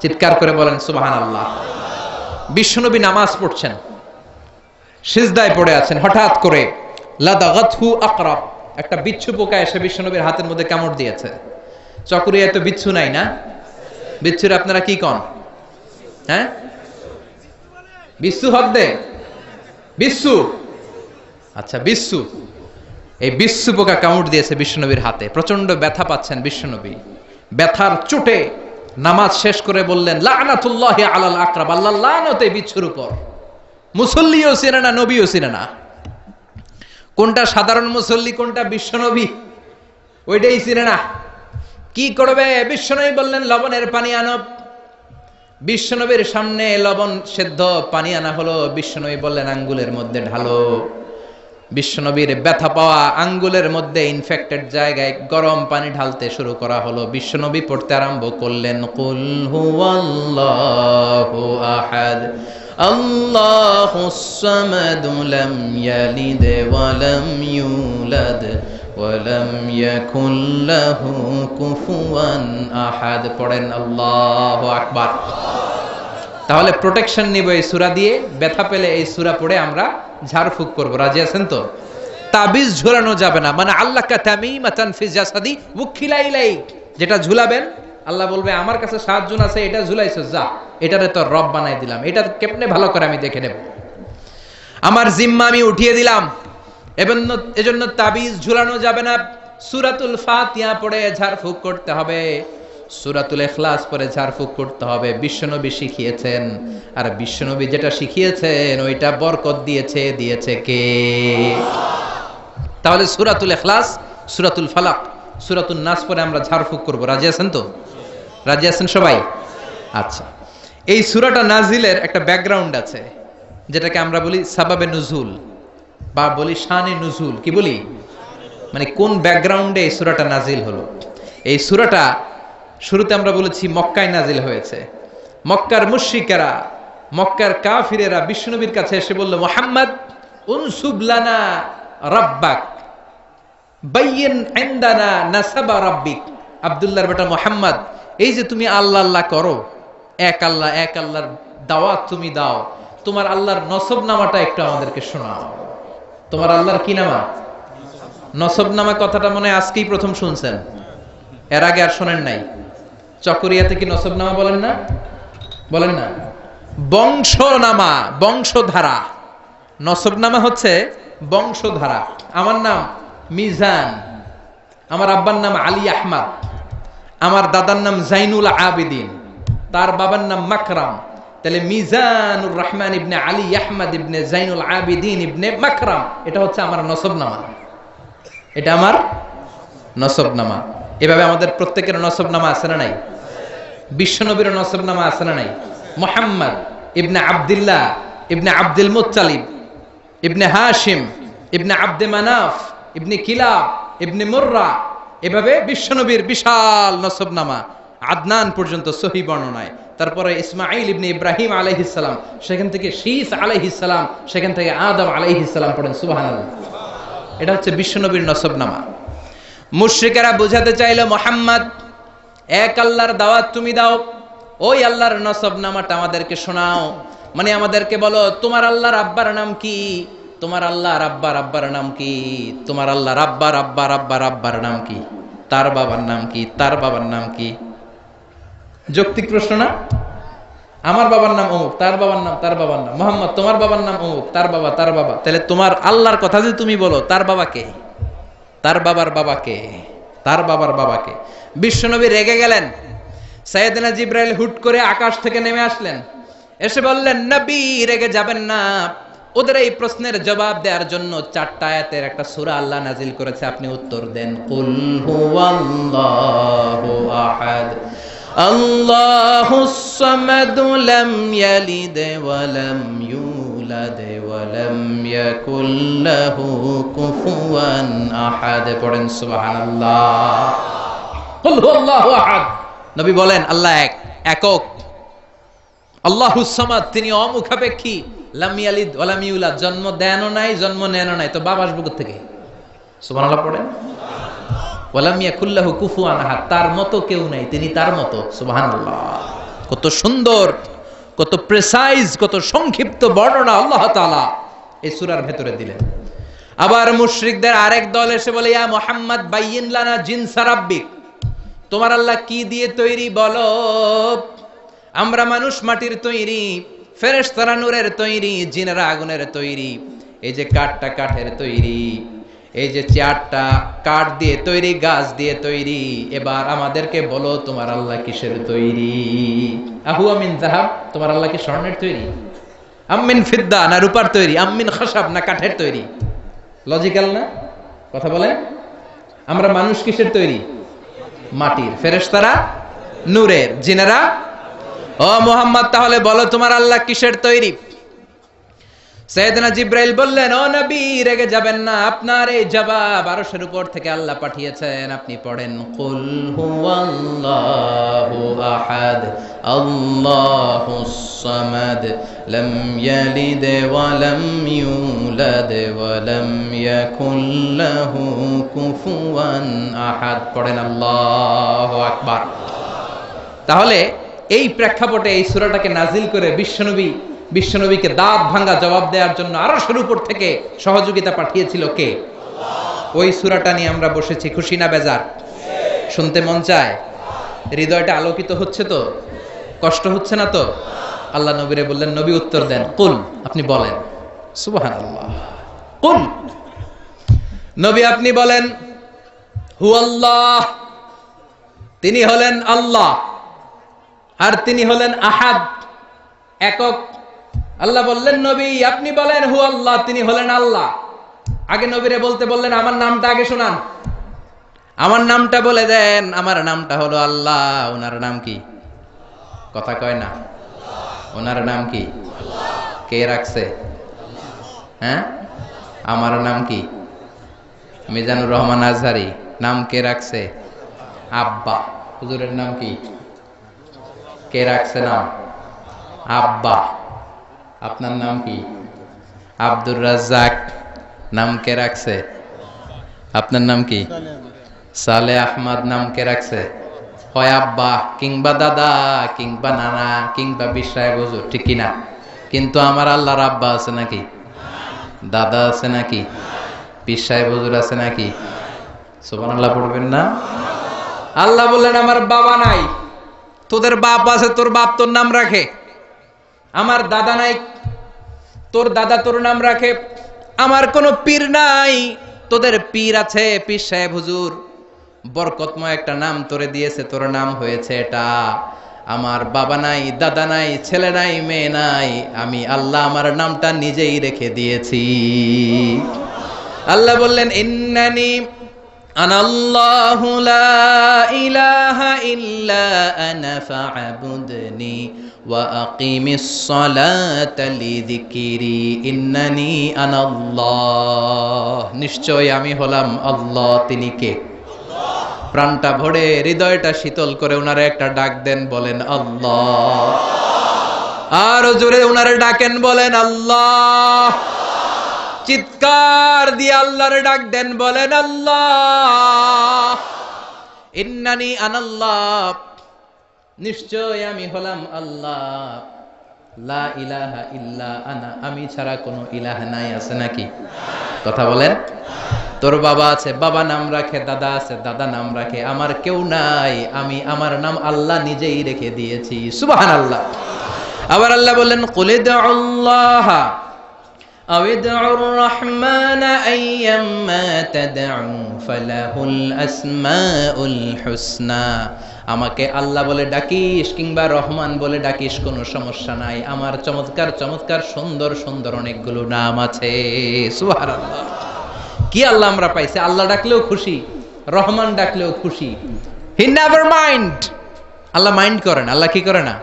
চিৎকার করে বলেন সুবাহান আল্লাহ বিশ্বনবী নামাজ পড়ছেন, সিজদায় পড়ে আছেন, হঠাৎ করে, লাদাগাতহু আকরাব। একটা বিচ্ছু পোকা এসে বিশ্বনবীর হাতের মধ্যে কামড় দিয়েছে। চকরিয়ায় তো বিচ্ছু নাই না? বিচ্ছুর আপনারা কি কন? হ্যাঁ? বিশ্বু হক দে। বিশ্বু আচ্ছা বিশ্বু এই বিশ্বু পোকা কামড় দিয়েছে বিশ্বনবীর হাতে। প্রচণ্ড ব্যথা পাচ্ছেন বিশ্বনবী। ব্যথার চোটে নামাজ শেষ করে বললেন, লানাতুল্লাহি আলাল আকরাব, আল্লাহ লানতে বিচ্ছুর উপর। মুসল্লিও চিনে না, নবীও চিনে না। কোনটা সাধারণ মুসল্লি, কোনটা বিশ্বনবী, ওইটাই চিনে না। কি করবে? বিশ্বনবী বললেন, লবণের পানি আনো। বিশ্বনবীর সামনে লবণ সেদ্ধ পানি আনা হলো। বিশ্বনবী বললেন, আঙ্গুলের মধ্যে ঢালো। বিশ্বনবীর ব্যথা পাওয়া আঙ্গুলের মধ্যে ইনফেক্টেড জায়গায় গরম পানি ঢালতে শুরু করা হলো। বিশ্বনবী পড়তে আরম্ভ করলেন হুয়াল্লাহু আহাদ আহাদ। পড়েন আল্লাহু আকবার। তাহলে প্রোটেকশন নিব এই সুরা দিয়ে, ব্যথা পেলে এই সূরা পড়ে আমরা ঝাড়ফুঁক করব। রাজি আছেন তো? তাবিজ ঝুলানো যাবে না। মানে আল্লাহ কা তামিমাতান ফি জাসাদি, উখিলা ইলাইক। যেটা ঝুলাবেন, আল্লাহ বলবে, আমার কাছে সাতজন আছে, এটা ঝুলাইছো, যা। এটারে তো রব বানাই দিলাম। এটা কেমনে ভালো করে আমি দেখে নেব? আমার জিম্মা আমি উঠিয়ে দিলাম। এজন্য এজন্য তাবিজ ঝুলানো যাবে না। সূরাতুল ফাতিহা পড়ে ঝাড়ফুঁক করতে হবে। সূরাতুল ইখলাস পরে ঝাড়ফুঁক করতে হবে। বিশ্বনবী শিখিয়েছেন। আর বিশ্বনবী যেটা শিখিয়েছেন, ওইটা বরকত দিয়েছে। দিয়েছে কে? তাহলে সূরাতুল ইখলাস, সূরাতুল ফালাক সূরাতুল নাস পরে আমরা ঝাড়ফুঁক করব। রাজি আছেন তো? রাজি আছেন সবাই? আচ্ছা। এই সুরাটা নাজিলের একটা ব্যাকগ্রাউন্ড আছে, যেটাকে আমরা বলি সাবাবে নুজুল বা বলি শানে নুজুল। কি বলি? মানে কোন ব্যাকগ্রাউন্ডে এই সূরাটা নাজিল হলো? এই সূরাটা শুরুতে আমরা বলেছি মক্কায় নাজিল হয়েছে। মক্কার মুশ্রিকেরা, মক্কার কাফিরেরা বিষ্ণুনবীর কাছে এসে বলল, মোহাম্মদ উনসুবলানা রাব্বাক, বাইয়েন নাসাবা রাব্বিক। আব্দুল্লাহর বেটা, মোহাম্মদ, এই যে তুমি আল্লাহ আল্লাহ করো, এক আল্লাহ, এক আল্লাহর দাওয়াত তুমি দাও, তোমার আল্লাহর নসব নামাটা একটু আমাদেরকে শোনাও। তোমার আল্লাহর কি নামা? নসব নামা কথাটা মনে আজকেই প্রথম শুনছেন। এর আগে আর শোনেন নাই। চকরিয়াতে কি নসব নামা বলেন না? বলেন না। বংশনামা, বংশধারা। নসবনামা হচ্ছে বংশধারা। আমার নাম মিজান। আমার আব্বার নাম আলী আহমদ। আমার দাদার নাম জাইনুল আবেদিন। তার বাবার নাম মাকরাম। তাহলে মিজানুর রহমান ইবনে আলী আহমদ ইবনে জাইনুল আবেদিন ইবনে মাকরাম। এটা হচ্ছে আমার নসবনামা। এটা আমার নসবনামা। এভাবে আমাদের প্রত্যেকের নসবনামা আছে না নাই? বিশ্বনবীর নসবনামা আছে না নাই? মোহাম্মদ ইবনে আবদুল্লাহ ইবনে আব্দুল মুত্তালিব, ইবনে হাশিম, ইবনে আব্দে মানাফ, ইবনে কিলাব, ইবনে মুর্রা, এভাবে বিশ্বনবীর বিশাল নসবনামা আদনান পর্যন্ত সহি বর্ণনায়। তারপরে ইসমাইল ইবনে ইব্রাহিম আলাইহিসসালাম সেখান থেকে শীস আলাইহিসসালাম সেখান থেকে আদম আলাইহিসসালাম পড়েন। সুবহানাল্লাহ। এটা হচ্ছে বিশ্বনবীর নসবনামা মুশ্রিকেরা বোঝাতে চাইল মোহাম্মদ এক আল্লাহর দাওয়াত তুমি দাও, ওই আল্লাহর নসব নামাটা আমাদেরকে শোনাও। মানে আমাদেরকে বলো, তোমার আল্লাহর আব্বার নাম কি? তোমার আল্লাহ রাব্বার আব্বার নাম কি? তোমার আল্লাহ রাব্বার আব্বার আব্বার আব্বার নাম কি? তার বাবার নাম কি? তার বাবার নাম কি? যৌক্তিক প্রশ্ন না? আমার বাবার নাম অমুক, তার বাবার নাম, তার বাবার নাম। মোহাম্মদ, তোমার বাবার নাম অমুক, তার বাবা তার বাবা। তাহলে তোমার আল্লাহর কথা যদি তুমি বলো, তার বাবাকে তার বাবার বাবাকে তার বাবার বাবাকে বিশ্বনবী রেগে গেলেন। সাইয়েদনা জিব্রাইল হুট করে আকাশ থেকে নেমে আসলেন। এসে বললেন, নবী, রেগে যাবেন না। ওদের এই প্রশ্নের জবাব দেওয়ার জন্য চারটা আয়াতের একটা সূরা আল্লাহ নাজিল করেছে। আপনি উত্তর দেন, কুল হুয়াল্লাহু আহাদ। আল্লাহুস সামাদ লাম ইয়ালিদ ওয়া লাম ইউলাদ ওয়া লাম ইয়াকুল লাহু কুফুয়ান আহাদ। পড়েন, সুবহানাল্লাহ। নবী বলেন, আল্লাহ এক, একক। তিনি অমুখাপেক্ষী। জন্ম নাই জন্ম নাই। তো থেকে তার মতো কেউ নাই, তিনি তার মতো। কত সুন্দর, কত প্রেসাইজ কত সংক্ষিপ্ত বর্ণনা আল্লাহ তাআলা এই সুরার ভেতরে দিলেন। আবার মুশরিকদের আরেক দল এসে বলে, ইয়া মুহাম্মদ, বাইয়িন লানা তোমার আল্লাহ কি দিয়ে তৈরি বলো? আমরা মানুষ মাটির তৈরি, ফেরেশতারা নূরের তৈরি, জিনেরা আগুনের তৈরি। এই যে কাঠটা কাঠের তৈরি, এই যে চেয়ারটা কাঠ দিয়ে তৈরি, গাছ দিয়ে তৈরি, এবার আমাদেরকে বলো, তোমার আল্লাহ কিসের তৈরি? আহু, আমিন জাহাব তোমার আল্লাহ কি স্বর্ণের তৈরি? আম্মিন ফিদ্দা না রূপার তৈরি? আম্মিন খাসাব না কাঠের তৈরি? লজিক্যাল না? কথা বলে আমরা মানুষ কিসের তৈরি? মাটির। ফেরেশতারা নূরের। জিনেরা ও মোহাম্মদ তাহলে বলো তোমার আল্লাহ কিসের তৈরি? সৈয়দনা জিব্রাইল বললেন, ও নবী, রেগে যাবেন না। আপনার এই জবাব আরশের উপর থেকে আল্লাহ পাঠিয়েছেন। আপনি পড়েন, কুল হুয়াল্লাহু আহাদ, আল্লাহুস সামাদ, লাম ইয়ালিদ ওয়া লাম ইউলাদ ওয়া লাম ইয়াকুল লাহু কুফুয়ান আহাদ। পড়েন, আল্লাহু আকবার। তাহলে এই প্রেক্ষাপটে এই সূরাটাকে নাজিল করে বিশ্বনবী বিশ্বনবীকে দাঁত ভাঙ্গা জবাব দেওয়ার জন্য আরও শুরু উপর থেকে সহযোগিতা পাঠিয়েছিল কে? ওই সুরাটা নিয়ে আমরা বসেছি, খুশি না বেজার? শুনতে মন চায়? হৃদয়টা আলোকিত হচ্ছে তো? কষ্ট হচ্ছে না তো? আল্লাহ নবীরে বললেন, নবী উত্তর দেন, কুল, আপনি বলেন। সুবহান আল্লাহ কুল। নবী আপনি বলেন হু আল্লাহ তিনি হলেন আল্লাহ। আর তিনি হলেন আহাদ। একক আল্লাহ বললেন, নবী, আপনি বলেন হু আল্লাহ, তিনি হলেন আল্লাহ। আগে নবীরে বলতে বললেন, আমার নামটা আগে শোনান। আমার নামটা বলে দেন, আমার নামটা হলো আল্লাহ। ওনার নাম কি? কথা কয় না। ওনার নাম কি? কে রাখছে? হ্যাঁ? আমার নাম কি? মিজানুর রহমান আজহারি। নাম কে রাখছে? আব্বা। হুজুরের নাম কি? কে রাখছে নাম? আব্বা। আপনার নাম কি? আব্দুর রাজ্জাক নাম কে রাখছে? আপনার নাম কি? সালে আহমদ নাম কে রাখছে? হয় আব্বা, কিংবা দাদা, কিংবা নানা, কিংবা বিশ্বায় বুঝো ঠিক কিনা কিন্তু আমার আল্লাহর আব্বা আছে নাকি? দাদা আছে নাকি? পিসায় বুজুর আছে নাকি? সোবান আল্লাহ পড়বেন না? আল্লাহ বললেন, আমার বাবা নাই। তোদের বাপ আছে, তোর বাপ তোর নাম রাখে। আমার দাদা নাই, তোর দাদা তোর নাম রাখে, আমার কোনো পীর নাই, তোদের পীর আছে পীর সাহেব হুজুর। বরকতময় একটা নাম তোরে দিয়েছে, তোর নাম হয়েছে এটা। আমার বাবা নাই, দাদা নাই, ছেলে নাই, মেয়ে নাই, আমি আল্লাহ আমার নামটা নিজেই রেখে দিয়েছি। আল্লাহ বললেন, ইন্নানি আনাল্লাহু লা ইলাহা ইল্লা আনা ফা'বুদনি ওয়া আকিমিস সালাতা লিযিকরি, ইন্নানি আনাল্লাহ। নিশ্চয় আমি হলাম আল্লাহ, তিনি কে? প্রাণটা ভরে, হৃদয়টা শীতল করে ওনারে একটা ডাক দেন, বলেন, আল্লাহ। আর জোরে ওনারে ডাকেন, বলেন, আল্লাহ। চিৎকার দিয়ে আল্লাহর ডাক দেন, বলেন, আল্লাহ। ইন্নানি আনাল্লাহ। নিশ্চয় আমি হলাম আল্লাহ লা ইলাহা ইল্লা আনা আমি ছাড়া কোনো ইলাহ নাই আছে নাকি কথা বলেন তোর বাবা আছে বাবা নাম রাখে দাদা আছে দাদা নাম রাখে আমার কেউ নাই আমি আমার নাম আল্লাহ নিজেই রেখে দিয়েছি সুবাহান আল্লাহ আবার আল্লাহ বললেন কুলে আল্লাহ أو ادعوا الرحمن أيما تدعوا فله الأسماء الحسنى আমাকে আল্লাহ বলে ডাকিস কিংবা রহমান বলে ডাকিস, কোনো সমস্যা নাই। আমার চমৎকার চমৎকার, সুন্দর সুন্দর অনেকগুলো নাম আছে। সুবহানাল্লাহ। কি আল্লাহ আমরা পাইছি? আল্লাহ ডাকলেও খুশি, রহমান ডাকলেও খুশি। He never mind Allah mind করে না। আল্লাহ কি করে না?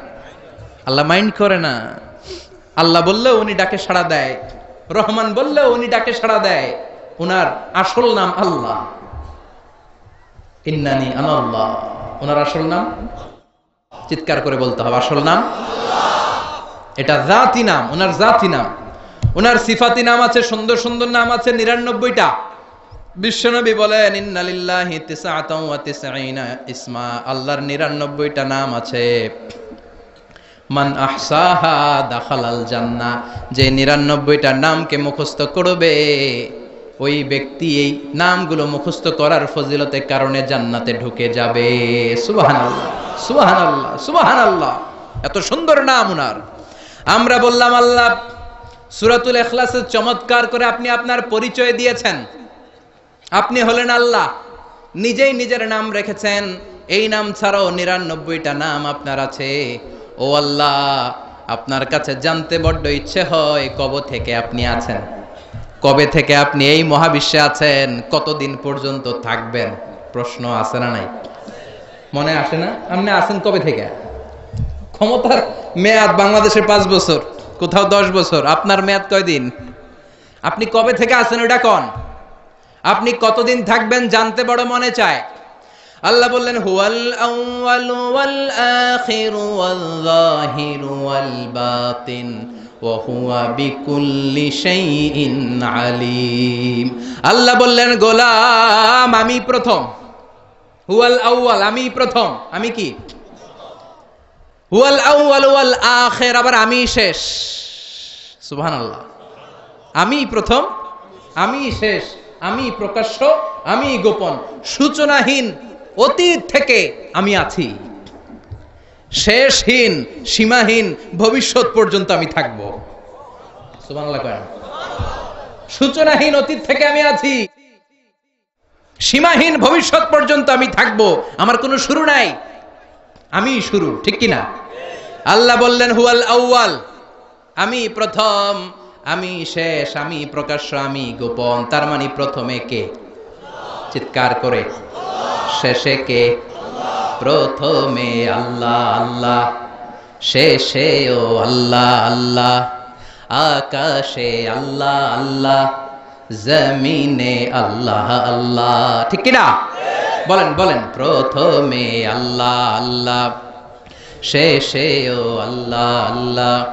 আল্লাহ মাইন্ড করে না। আল্লাহ বললেও উনি ডাকে সাড়া দেয়। রহমান বললেও উনি ডাকে সাড়া দেয়। উনার আসল নাম আল্লাহ। ইন্নানি আনাল্লাহ। ওনার আসল নাম? চিৎকার করে বলতে হবে, আসল নাম? এটা জাতি নাম, ওনার জাতি নাম। ওনার সিফাতি নাম আছে, সুন্দর সুন্দর নাম আছে, নিরানব্বইটা। বিশ্বনবী বলেন ইসমা। আল্লাহর নিরানব্বইটা নাম আছে। মান আহসাহা দাখালাল জান্না যে নিরানব্বইটা নামকে মুখস্থ করবে। ওই ব্যক্তি এই নামগুলো মুখস্থ করার ফজিলতে কারণে জান্নাতে ঢুকে যাবে। সুবাহান আল্লাহ সুবাহান আল্লাহ সুবাহান আল্লাহ এত সুন্দর নাম উনার। আমরা বললাম, আল্লাহ, সুরাতুল এখলাসের চমৎকার করে আপনি আপনার পরিচয় দিয়েছেন। আপনি হলেন আল্লাহ, নিজেই নিজের নাম রেখেছেন। এই নাম ছাড়াও নিরানব্বইটা নাম আপনার আছে। ও আল্লাহ, আপনার কাছে জানতে বড্ড ইচ্ছে হয় কব থেকে আপনি আছেন। কবে থেকে আপনি এই মহাবিশ্বে আছেন? কতদিন পর্যন্ত থাকবেন? প্রশ্ন আছে না নাই? মনে আসে না? আপনি আছেন কবে থেকে? ক্ষমতার মেয়াদ বাংলাদেশে পাঁচ বছর, কোথাও দশ বছর। আপনার মেয়াদ কয়দিন? আপনি কবে থেকে আছেন ওটা কন? আপনি কতদিন থাকবেন জানতে বড় মনে চায়। আল্লাহ বললেন, হুয়াল আউয়াল ওয়াল আখির ওয়াল যাহির ওয়াল বাতিন। আলিম। আল্লাহ বললেন, গোলাম, আমি প্রথম। হুয়াল আউয়াল, আমি প্রথম। আমি কি? হুয়াল আউয়াল, ওয়াল আখির, আবার আমি শেষ। সুবহানাল্লাহ। আমি প্রথম, আমি শেষ, আমি প্রকাশ্য, আমি গোপন। সূচনাহীন অতীত থেকে আমি আছি। শেষহীন, সীমাহীন ভবিষ্যৎ পর্যন্ত আমি থাকব। সূচনাহীন অতীত থেকে আমি আছি। সীমাহীন ভবিষ্যৎ পর্যন্ত আমি থাকব। আমার কোনো শুরু নাই। আমি শুরু, ঠিক কি না আল্লাহ বললেন, হুয়াল আউয়াল। আমি প্রথম, আমি শেষ, আমি প্রকাশ্য, আমি গোপন। তার মানে প্রথমে কে? চিৎকার করে। শেষে কে? প্রথমে আল্লাহ আল্লাহ। শেষে ও আল্লাহ আল্লাহ। আকাশে আল্লাহ আল্লাহ। জমিনে আল্লাহ আল্লাহ। ঠিক কিনা? বলেন বলেন। প্রথমে আল্লাহ আল্লাহ। শেষে ও আল্লাহ আল্লাহ।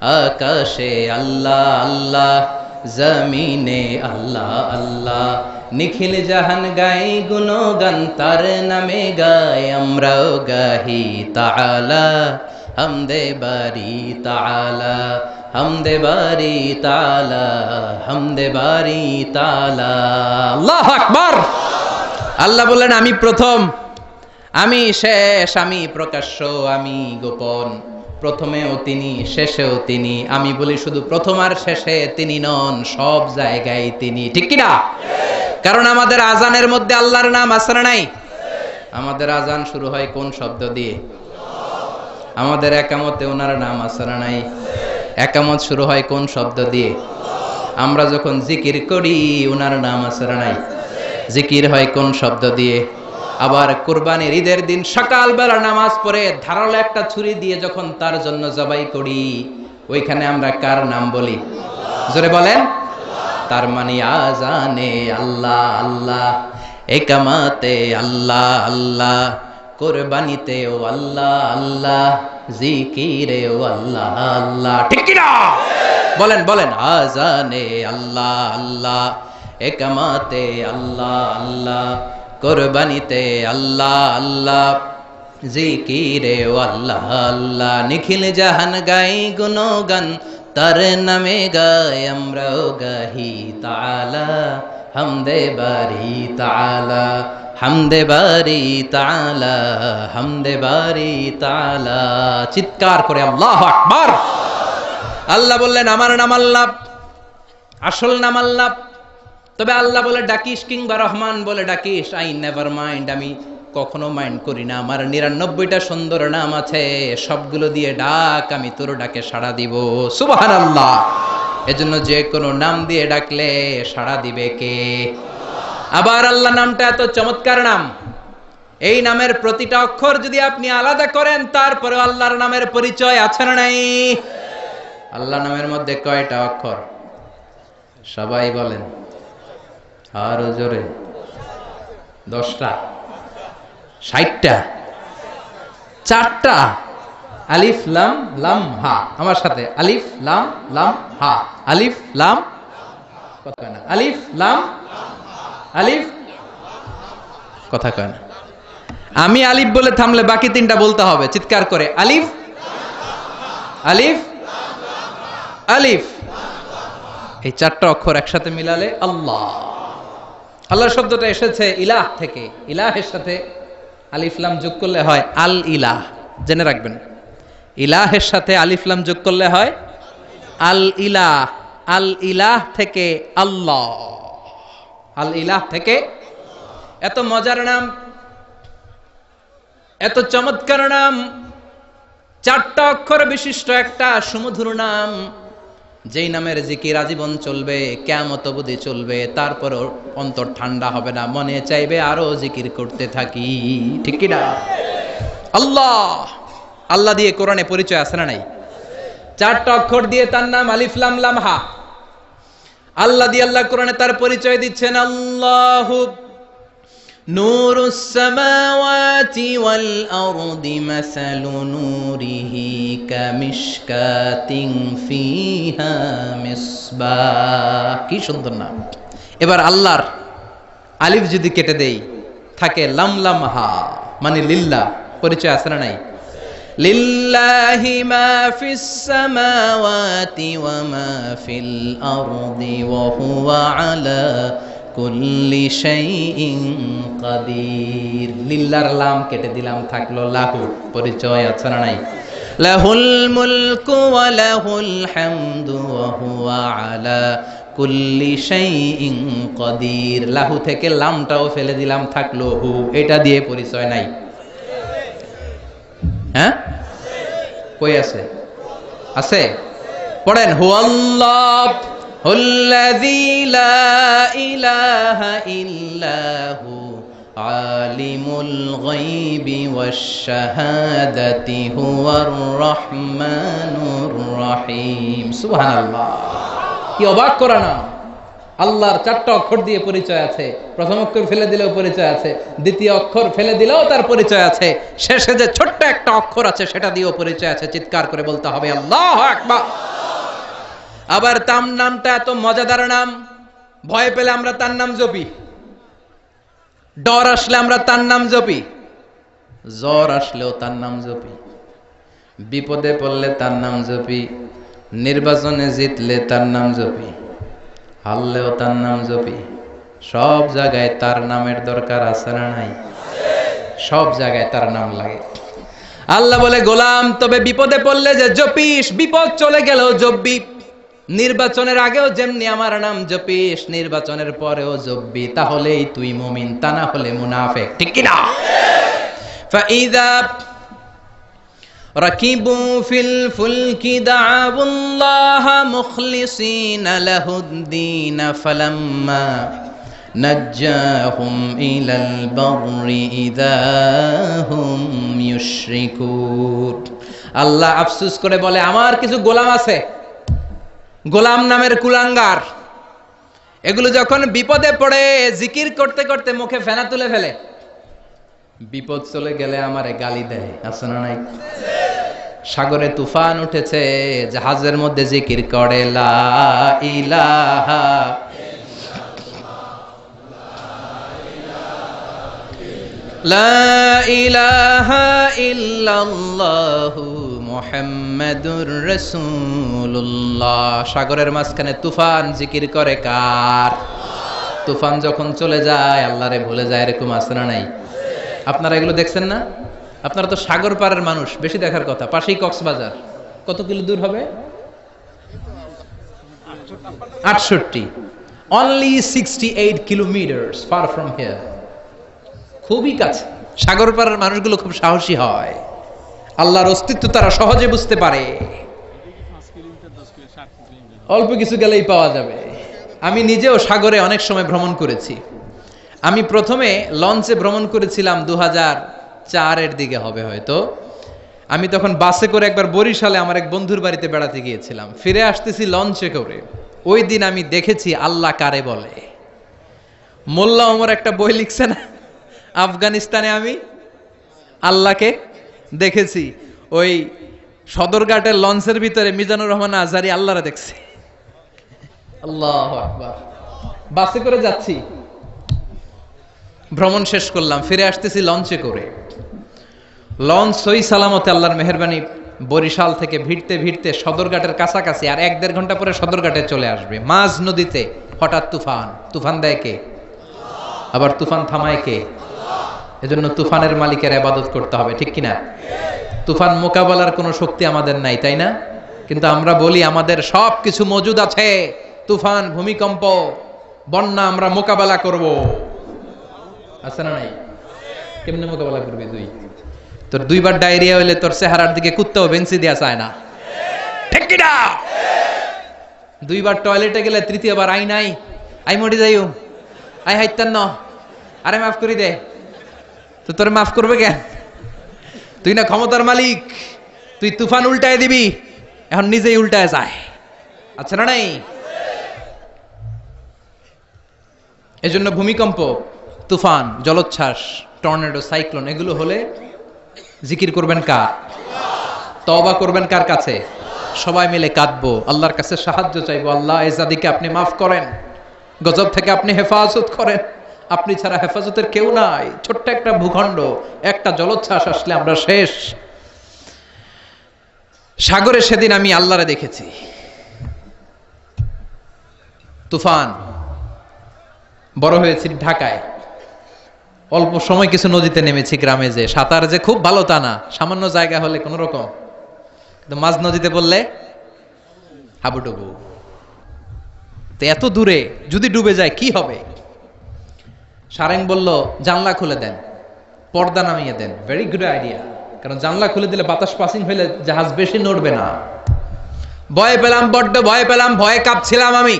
আকাশে আল্লাহ আল্লাহ। জমিনে আল্লাহ আল্লাহ। নিখিল জাহান গাই গুণগান, তার নামে গাই আমরাও গাহি তাআলা। হামদে বারি তাআলা, হামদে বারি তাআলা, হামদে বারি তালা আল্লাহু আকবার। আল্লাহ বললেন, আমি প্রথম, আমি শেষ, আমি প্রকাশ্য, আমি গোপন। প্রথমেও তিনি, শেষেও তিনি। আমি বলি শুধু প্রথম আর শেষে তিনি নন, সব জায়গায় তিনি। ঠিক কিনা? কারণ আমাদের আজানের মধ্যে আল্লাহর নাম না নাই? আমাদের আজান শুরু হয় কোন শব্দ দিয়ে? আমাদের একামতে ওনার নাম না নাই? একামত শুরু হয় কোন শব্দ দিয়ে? আমরা যখন জিকির করি, ওনার নাম না নাই? জিকির হয় কোন শব্দ দিয়ে? আবার কোরবানির ঈদের দিন সকালবেলা নামাজ পড়ে ধারালো একটা ছুরি দিয়ে যখন তার জন্য জবাই করি, ওইখানে আমরা কার নাম বলি? জোরে বলেন। তার মানে আজানে আল্লাহ আল্লাহ, একামাতে আল্লাহ আল্লাহ কোরবানিতে ও আল্লাহ আল্লাহ জিকিরে ও আল্লাহ আল্লাহ। ঠিক না বলেন বলেন। আজানে আল্লাহ আল্লাহ, একামাতে আল্লাহ আল্লাহ কোরবানিতে আল্লাহ আল্লাহ, জিকিরে আল্লাহ আল্লাহ, নিখিল জাহান গাই গুণগান, তার নামে গাই আমরাও গাহি তাআলা, হামদে বারি তাআলা, হামদে বারি তাআলা, হামদে বারি তালা চিৎকার করে আল্লাহ আকবার। আল্লাহ বললেন, আমার নাম আল্লাহ, আসল নাম আল্লাহ। তবে আল্লাহ বলে, ডাকিস কিংবা রহমান বলে ডাকিস, আই নেভার মাইন্ড আমি কখনো মাইন্ড করি না। আমার নিরানব্বইটা সুন্দর নাম আছে, সবগুলো দিয়ে ডাক, আমি তোর ডাকে সাড়া দিব। সুবাহান আল্লাহ এজন্য যে কোনো নাম দিয়ে ডাকলে সাড়া দিবে কে? আবার আল্লাহ নামটা এত চমৎকার নাম। এই নামের প্রতিটা অক্ষর যদি আপনি আলাদা করেন তারপরে আল্লাহর নামের পরিচয় আছে না নাই? আল্লাহ নামের মধ্যে কয়টা অক্ষর? সবাই বলেন। আরও জোরে। দশটা, ষাটটা, চারটা, আলিফ, লাম লাম, হা, আমার সাথে। আলিফ, লাম লাম, হা, আলিফ, লাম, কথা না। আলিফ, লাম, আলিফ, কথা কয় না। আমি আলিফ বলে থামলে বাকি তিনটা বলতে হবে, চিৎকার করে। আলিফ আলিফ আলিফ। এই চারটা অক্ষর একসাথে মিলালে আল্লাহ। আল্লাহ শব্দটা এসেছে ইলাহ থেকে। ইলাহের সাথে আলিফলাম যোগ করলে হয় আল ইলাহ। জেনে রাখবেন। ইলাহের সাথে আলিফলাম যোগ করলে হয় আল ইলাহ। আল ইলাহ থেকে আল্লাহ। আল ইলাহ থেকে এত মজার নাম, এত চমৎকার নাম, চারটা অক্ষর বিশিষ্ট একটা সুমধুর নাম যেই নামের জিকির আজীবন চলবে কেমত অবধি চলবে তারপর অন্তর ঠান্ডা হবে না, মনে চাইবে আরও জিকির করতে থাকি। ঠিক কি না আল্লাহ! আল্লাহ দিয়ে কোরআনে পরিচয় আছে না নাই? চারটা অক্ষর দিয়ে তার নাম আলিফলাম লাম, হা। আল্লাহ দিয়ে আল্লাহ কোরআনে তার পরিচয় দিচ্ছেন, আল্লাহ نور السماوات والأرض مثل نوره كمشكاة فيها مصباح কি সুন্দর নাম এবার আল্লাহর আলিফ যদি কেটে দেই থাকে লাম লাম হা মানে লিল্লাহ পরিচয় আছে না নাই لله ما في السماوات وما في الأرض وهو على কুল্লি শাইইন কাদির। লিল্লার লাম কেটে দিলাম, থাকল লাহু। পরিচয় আছে না নাই? লাহুল মুলকু ওয়া লাহুল হামদু ওয়া হুয়া আলা কুল্লি শাইইন কাদির। লাহু থেকে লামটাও ফেলে দিলাম, থাকল হু। এটা দিয়ে পরিচয় নাই। হ্যাঁ? কই আছে? আছে? পড়েন হু আল্লাহ الذي لا إله إلا هو عالم الغيب والشهادة هو الرحمن الرحيم سبحان الله কি অবাক করা না আল্লাহর চারটা অক্ষর দিয়ে পরিচয় আছে প্রথম অক্ষর ফেলে দিলেও পরিচয় আছে দ্বিতীয় অক্ষর ফেলে দিলেও তার পরিচয় আছে শেষে যে ছোট্ট একটা অক্ষর আছে সেটা দিয়েও পরিচয় আছে চিৎকার করে বলতে হবে আল্লাহ আকবার আবার তার নামটা এত মজাদার নাম, ভয় পেলে আমরা তার নাম জপি। ডর আসলে আমরা তার নাম জপি। জ্বর আসলেও তার নাম জপি। বিপদে পড়লে তার নাম জপি। নির্বাচনে জিতলে তার নাম জপি। হারলেও তার নাম জপি। সব জায়গায় তার নামের দরকার আছে না নাই? সব জায়গায় তার নাম লাগে। আল্লাহ বলে, গোলাম, তবে বিপদে পড়লে যে জপিস, বিপদ চলে গেলেও জপবি। নির্বাচনের আগেও যেমনি আমার নাম জপিস নির্বাচনের পরেও জপবি তাহলেই তুই মুমিন তা না হলে মুনাফেক ঠিক কিনা فإذا ركبوا في الفلك دعوا الله مخلصين له الدين فلما نجاهم إلى البر إذا هم يشركون আল্লাহ আফসুস করে বলে আমার কিছু গোলাম আছে গোলাম নামের কুলাঙ্গার। এগুলো যখন বিপদে পড়ে, জিকির করতে করতে মুখে ফেনা তুলে ফেলে। বিপদ চলে গেলে আমারে গালি দেয়, আছে না নাই? সাগরে তুফান উঠেছে, জাহাজের মধ্যে জিকির করে, লা ইলাহা লা ইলাহা ইল্লাল্লাহু। মুহাম্মাদুর রাসূলুল্লাহ। সাগরের মাঝখানে তুফান জিকির করে কার? তুফান যখন চলে যায়, আল্লাহরে ভুলে যায়, এরকম না নাই? আপনারা এগুলো দেখছেন না? আপনারা তো সাগর পাড়ের মানুষ, বেশি দেখার কথা। পাশেই কক্সবাজার। কত কিলো দূর হবে? আটষট্টি। Only sixty eight kilometre far from here খুবই কাছে। সাগর পাড়ার মানুষগুলো খুব সাহসী হয়। আল্লাহর অস্তিত্ব তারা সহজে বুঝতে পারে। অল্প কিছু গেলেই পাওয়া যাবে। আমি নিজেও সাগরে অনেক সময় ভ্রমণ করেছি। আমি প্রথমে লঞ্চে ভ্রমণ করেছিলাম দু হাজার চারের দিকে হবে হয়তো। আমি তখন বাসে করে একবার বরিশালে আমার এক বন্ধুর বাড়িতে বেড়াতে গিয়েছিলাম। ফিরে আসতেছি লঞ্চে করে। ওই দিন আমি দেখেছি আল্লাহ কারে বলে। মোল্লা ওমর একটা বই লিখছে না? আফগানিস্তানে আমি আল্লাহকে দেখেছি। ওই সদরঘাটের লঞ্চের ভিতরে মিজানুর রহমান আজারি আল্লাহরা দেখছে। আল্লাহ বাসে করে যাচ্ছি। ভ্রমণ শেষ করলাম, ফিরে আসতেছি লঞ্চে করে। লঞ্চ সই সালামতে আল্লাহর মেহরবানি, বরিশাল থেকে ভিড়তে ভিড়তে সদরঘাটের কাছাকাছি আর এক দেড় ঘণ্টা পরে সদরঘাটে চলে আসবে। মাঝ নদীতে হঠাৎ তুফান। তুফান দেয় কে? আবার তুফান থামায় কে? এজন্য তুফানের মালিকের আবাদত করতে হবে ঠিক কিনা? তুফান মোকাবেলার কোনো শক্তি আমাদের নাই তাই না? কিন্তু আমরা বলি আমাদের সব কিছু মজুদ আছে। তুফান ভূমিকম্প বন্যা আমরা মোকাবেলা করব। আছে না নাই? কেমনে মোকাবেলা করবি তুই? তোর দুইবার ডায়রিয়া হইলে তোর চেহারার দিকে কুত্তাও বেঞ্চি দেয়া চায় না। ঠিক কিনা? দুইবার টয়লেটে গেলে তৃতীয়বার আই নাই। আই মরি যাইও। আই হাইতান ন। আরে মাফ করি দে। তো তোর মাফ করবে কেন? তুই না ক্ষমতার মালিক, তুই তুফান উল্টায় দিবি, এখন নিজেই উল্টায় যায়। আচ্ছা না নাই? এজন্য ভূমিকম্প, তুফান, জলোচ্ছ্বাস, টর্নেডো, সাইক্লোন, এগুলো হলে জিকির করবেন কার? তবা করবেন কার কাছে? সবাই মিলে কাঁদবো, আল্লাহর কাছে সাহায্য চাইব। আল্লাহ এজাদিকে আপনি মাফ করেন, গজব থেকে আপনি হেফাজত করেন। আপনি ছাড়া হেফাজতের কেউ নাই। ছোট্ট একটা ভূখণ্ড, একটা জলোচ্ছ্বাস আসলে আমরা শেষ। সাগরে সেদিন আমি আল্লাহরে দেখেছি। তুফান, বড় হয়েছি ঢাকায়। অল্প সময় কিছু নদীতে নেমেছি গ্রামে যে, সাঁতার যে খুব ভালো তা না, সামান্য জায়গা হলে কোন রকম। কিন্তু মাঝ নদীতে বললে, হাবুডুবু। তো এত দূরে যদি ডুবে যায়, কি হবে? সারেং বলল, জানলা খুলে দেন। পর্দা নামিয়ে দেন। ভেরি গুড আইডিয়া কারণ জানলা খুলে দিলে বাতাস পাসিং হইলে জাহাজ বেশি নড়বে না। ভয় পেলাম, বড্ড ভয় পেলাম, ভয়ে কাঁপছিলাম আমি।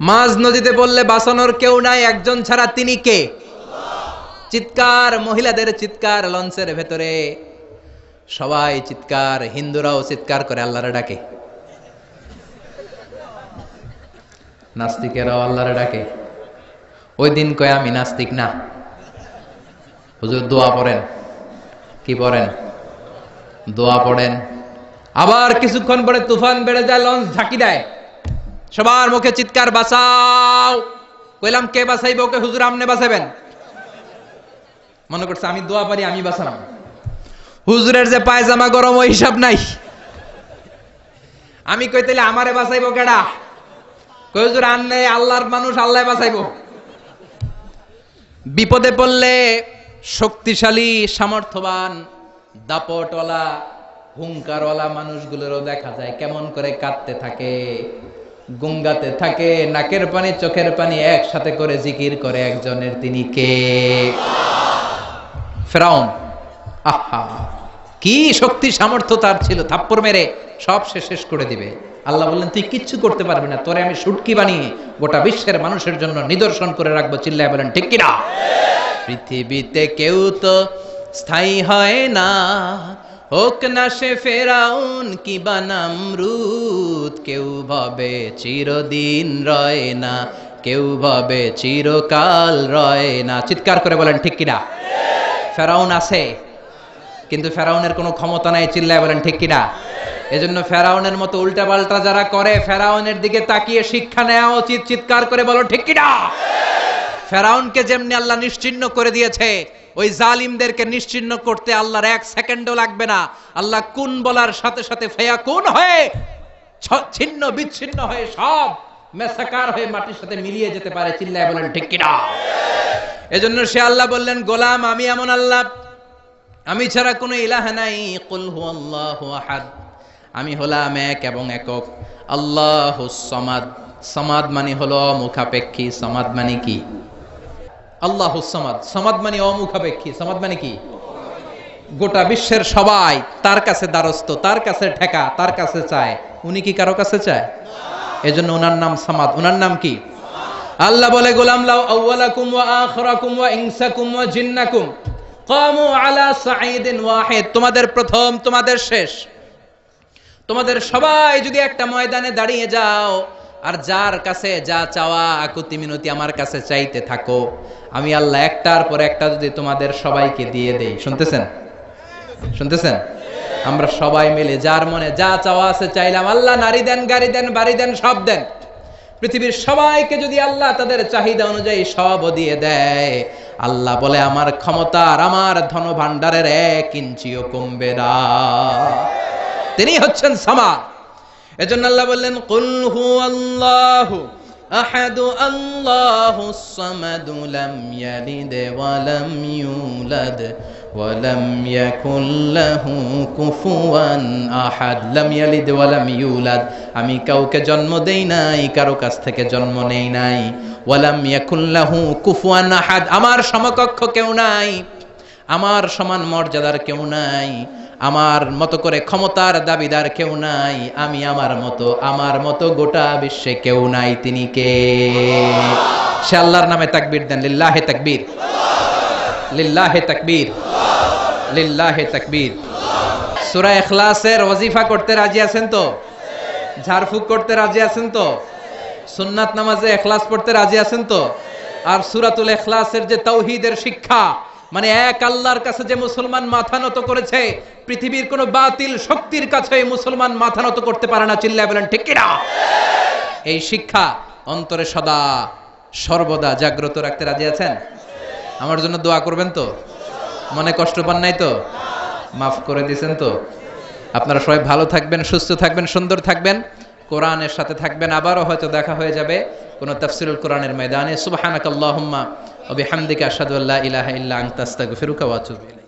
মাঝ নদীতে বললে, বাঁচানোর কেউ নাই, একজন ছাড়া তিনি কে? চিৎকার, মহিলাদের চিৎকার, লঞ্চের ভেতরে। সবাই চিৎকার, হিন্দুরাও চিৎকার করে, আল্লাহরে ডাকে। নাস্তিকেরাও আল্লাহরে ডাকে। ওই দিন কয় আমি নাস্তিক না। হুজুর দোয়া পড়েন। কি পড়েন? দোয়া পড়েন। আবার কিছুক্ষণ পরে তুফান বেড়ে যায়, লঞ্চ ঝাঁকি দেয়। সবার মুখে চিৎকার, বাঁচাও। কইলাম, কে বাঁচাইব? ওকে হুজুর আমনে বাঁচাবেন মনে করছে, আমি দোয়া পারি, আমি বাঁচালাম। হুজুরের যে পায়জামা গরম, ওই হিসাব নাই। আমি কই, তাইলে আমারে বাঁচাইবো কেডা? কই, হুজুর আনলে আল্লাহর মানুষ আল্লাহ বাঁচাইবো। বিপদে পড়লে শক্তিশালী, সামর্থ্যবান, দাপটওয়ালা, হুঙ্কারওয়ালা মানুষগুলোরও দেখা যায় কেমন করে কাঁদতে থাকে, গুঙ্গাতে থাকে, নাকের পানি, চোখের পানি একসাথে করে জিকির করে একজনের তিনি কে? ফেরাউন। আহা, কি শক্তি সামর্থ্য তার ছিল, থাপ্পড় মেরে সব সে শেষ করে দিবে। আল্লাহ বললেন, তুই কিচ্ছু করতে পারবি না। তোরে আমি সুটকি বানিয়ে গোটা বিশ্বের মানুষের জন্য নিদর্শন করে রাখব। চিল্লায় বলেন, ঠিক কিনা? পৃথিবীতে কেউ তো স্থায়ী হয় না। হোক না সে ফেরাউন কি বানামরুদ কেউ ভাবে চিরদিন রয় না। কেউ ভাবে চিরকাল রয় না। চিৎকার করে বলেন, ঠিক কিনা? ফেরাউন আছে। কিন্তু ফেরাউনের কোনো ক্ষমতা নাই চিল্লায় বলেন, ঠিক কিনা? এজন্য ফেরাউনের মতো উল্টা পাল্টা যারা করে, ফেরাউনের দিকে তাকিয়ে শিক্ষা নেওয়া উচিত, চিৎকার করে বলো, ঠিক কিনা? ফেরাউনকে যেমনি আল্লাহ নিশ্চিন্ন করে দিয়েছে, ওই জালিমদেরকে নিশ্চিন্ন করতে আল্লাহর এক সেকেন্ডও লাগবে না। আল্লাহ কোন বলার সাথে সাথে ফেয়া কোন হয়ে ছিন্ন বিচ্ছিন্ন হয়ে সব মেসাকার হয়ে মাটির সাথে মিলিয়ে যেতে পারে, চিল্লায় বলেন, ঠিক কিনা? এজন্য সে আল্লাহ বললেন, গোলাম, আমি এমন আল্লাহ আমি ছাড়া কোনো ইলাহ নাই, কুল হুয়াল্লাহু আহাদ। আমি হলাম এক এবং একক। আল্লাহ সমাদ। সমাদ মানে হলো মুখাপেক্ষী। সমাদ মানে কি? আল্লাহ সমাদ। সমাদ মানে অমুখাপেক্ষী। সমাদ মানে কি? গোটা বিশ্বের সবাই তার কাছে দ্বারস্থ, তার কাছে ঠেকা, তার কাছে চায়। উনি কি কারও কাছে চায়? এজন্য ওনার নাম সামাদ। ওনার নাম কি? আল্লাহ বলে, গোলাম লাউ আউওয়ালাকুম ওয়া আখিরাকুম ওয়া ইনসাকুম ওয়া জিন্নাকুম। কামু আলা সাঈদিন ওয়াহিদ। তোমাদের প্রথম, তোমাদের শেষ। তোমাদের সবাই যদি একটা ময়দানে দাঁড়িয়ে যাও, আর যার কাছে যা চাওয়া আকুতি মিনতি আমার কাছে চাইতে থাকো। আমি আল্লাহ একটার পর একটা যদি তোমাদের সবাইকে দিয়ে দেই। শুনতেছেন? শুনতেছেন? আমরা সবাই মিলে যার মনে যা চাওয়া আছে চাইলাম। আল্লাহ নারী দেন, গাড়ি দেন, বাড়ি দেন, সব দেন। পৃথিবীর সবাইকে যদি আল্লাহ তাদের চাহিদা অনুযায়ী সব দিয়ে দেয়, আল্লাহ বলে, আমার ক্ষমতা আর আমার ধন ভাণ্ডারের এক ইঞ্চিও কমবে না। তিনি হচ্ছেন সামাদ। এজন্য আল্লাহ বললেন, কুল হু আল্লাহু আহাদু আল্লাহু সামাদু লাম ইয়ালিদ ওয়া লাম ইয়াকুল লাহু কুফুয়ান আহাদ, লাম ইয়ালিদ ওয়া লাম ইউলাদ। আমি কাউকে জন্ম দেই নাই, কারও কাছ থেকে জন্ম নেই নাই। ওয়া লাম ইয়াকুল লাহু কুফুয়ান আহাদ, আমার সমকক্ষ কেউ নাই। আমার সমান মর্যাদার কেউ নাই। আমার মতো করে ক্ষমতার দাবিদার কেউ নাই। আমি আমার মতো আমার মতো গোটা বিশ্বে কেউ নাই। তিনি কে? সে আল্লাহর নামে তাকবীর দেন, লিল্লাহে তাকবীর। লিল্লাহে তাকবীর। লিল্লাহে তাকবীর। সুরা ইখলাসের ওয়াজিফা করতে রাজি আছেন তো? ঝাড়ফুঁক করতে রাজি আছেন তো? সুন্নাত নামাজে এখলাস পড়তে রাজি আছেন তো? আর সুরাতুল ইখলাসের যে তাওহীদের শিক্ষা মানে এক আল্লাহর কাছে যে মুসলমান মাথা নত করেছে, পৃথিবীর কোনো বাতিল শক্তির কাছে মুসলমান মাথা নত করতে পারে না, চিল্লায় বলেন, ঠিক কিনা? এই শিক্ষা অন্তরে সদা সর্বদা জাগ্রত রাখতে রাজি আছেন? আমার জন্য দোয়া করবেন তো? মনে কষ্ট পান নাই তো? মাফ করে দিয়েছেন তো? আপনারা সবাই ভালো থাকবেন, সুস্থ থাকবেন, সুন্দর থাকবেন। কোরআনের সাথে থাকবেন, আবারও হয়তো দেখা হয়ে যাবে কোনো তাফসিরুল কোরআনের ময়দানে। সুবহানাকাল্লাহুম্মা ওয়া বিহামদিকা আশহাদু আসাদুল্লাহ ইলাহ ইল্লা আনতা আস্তাগফিরুকা ওয়া আতুবু ইলাইক।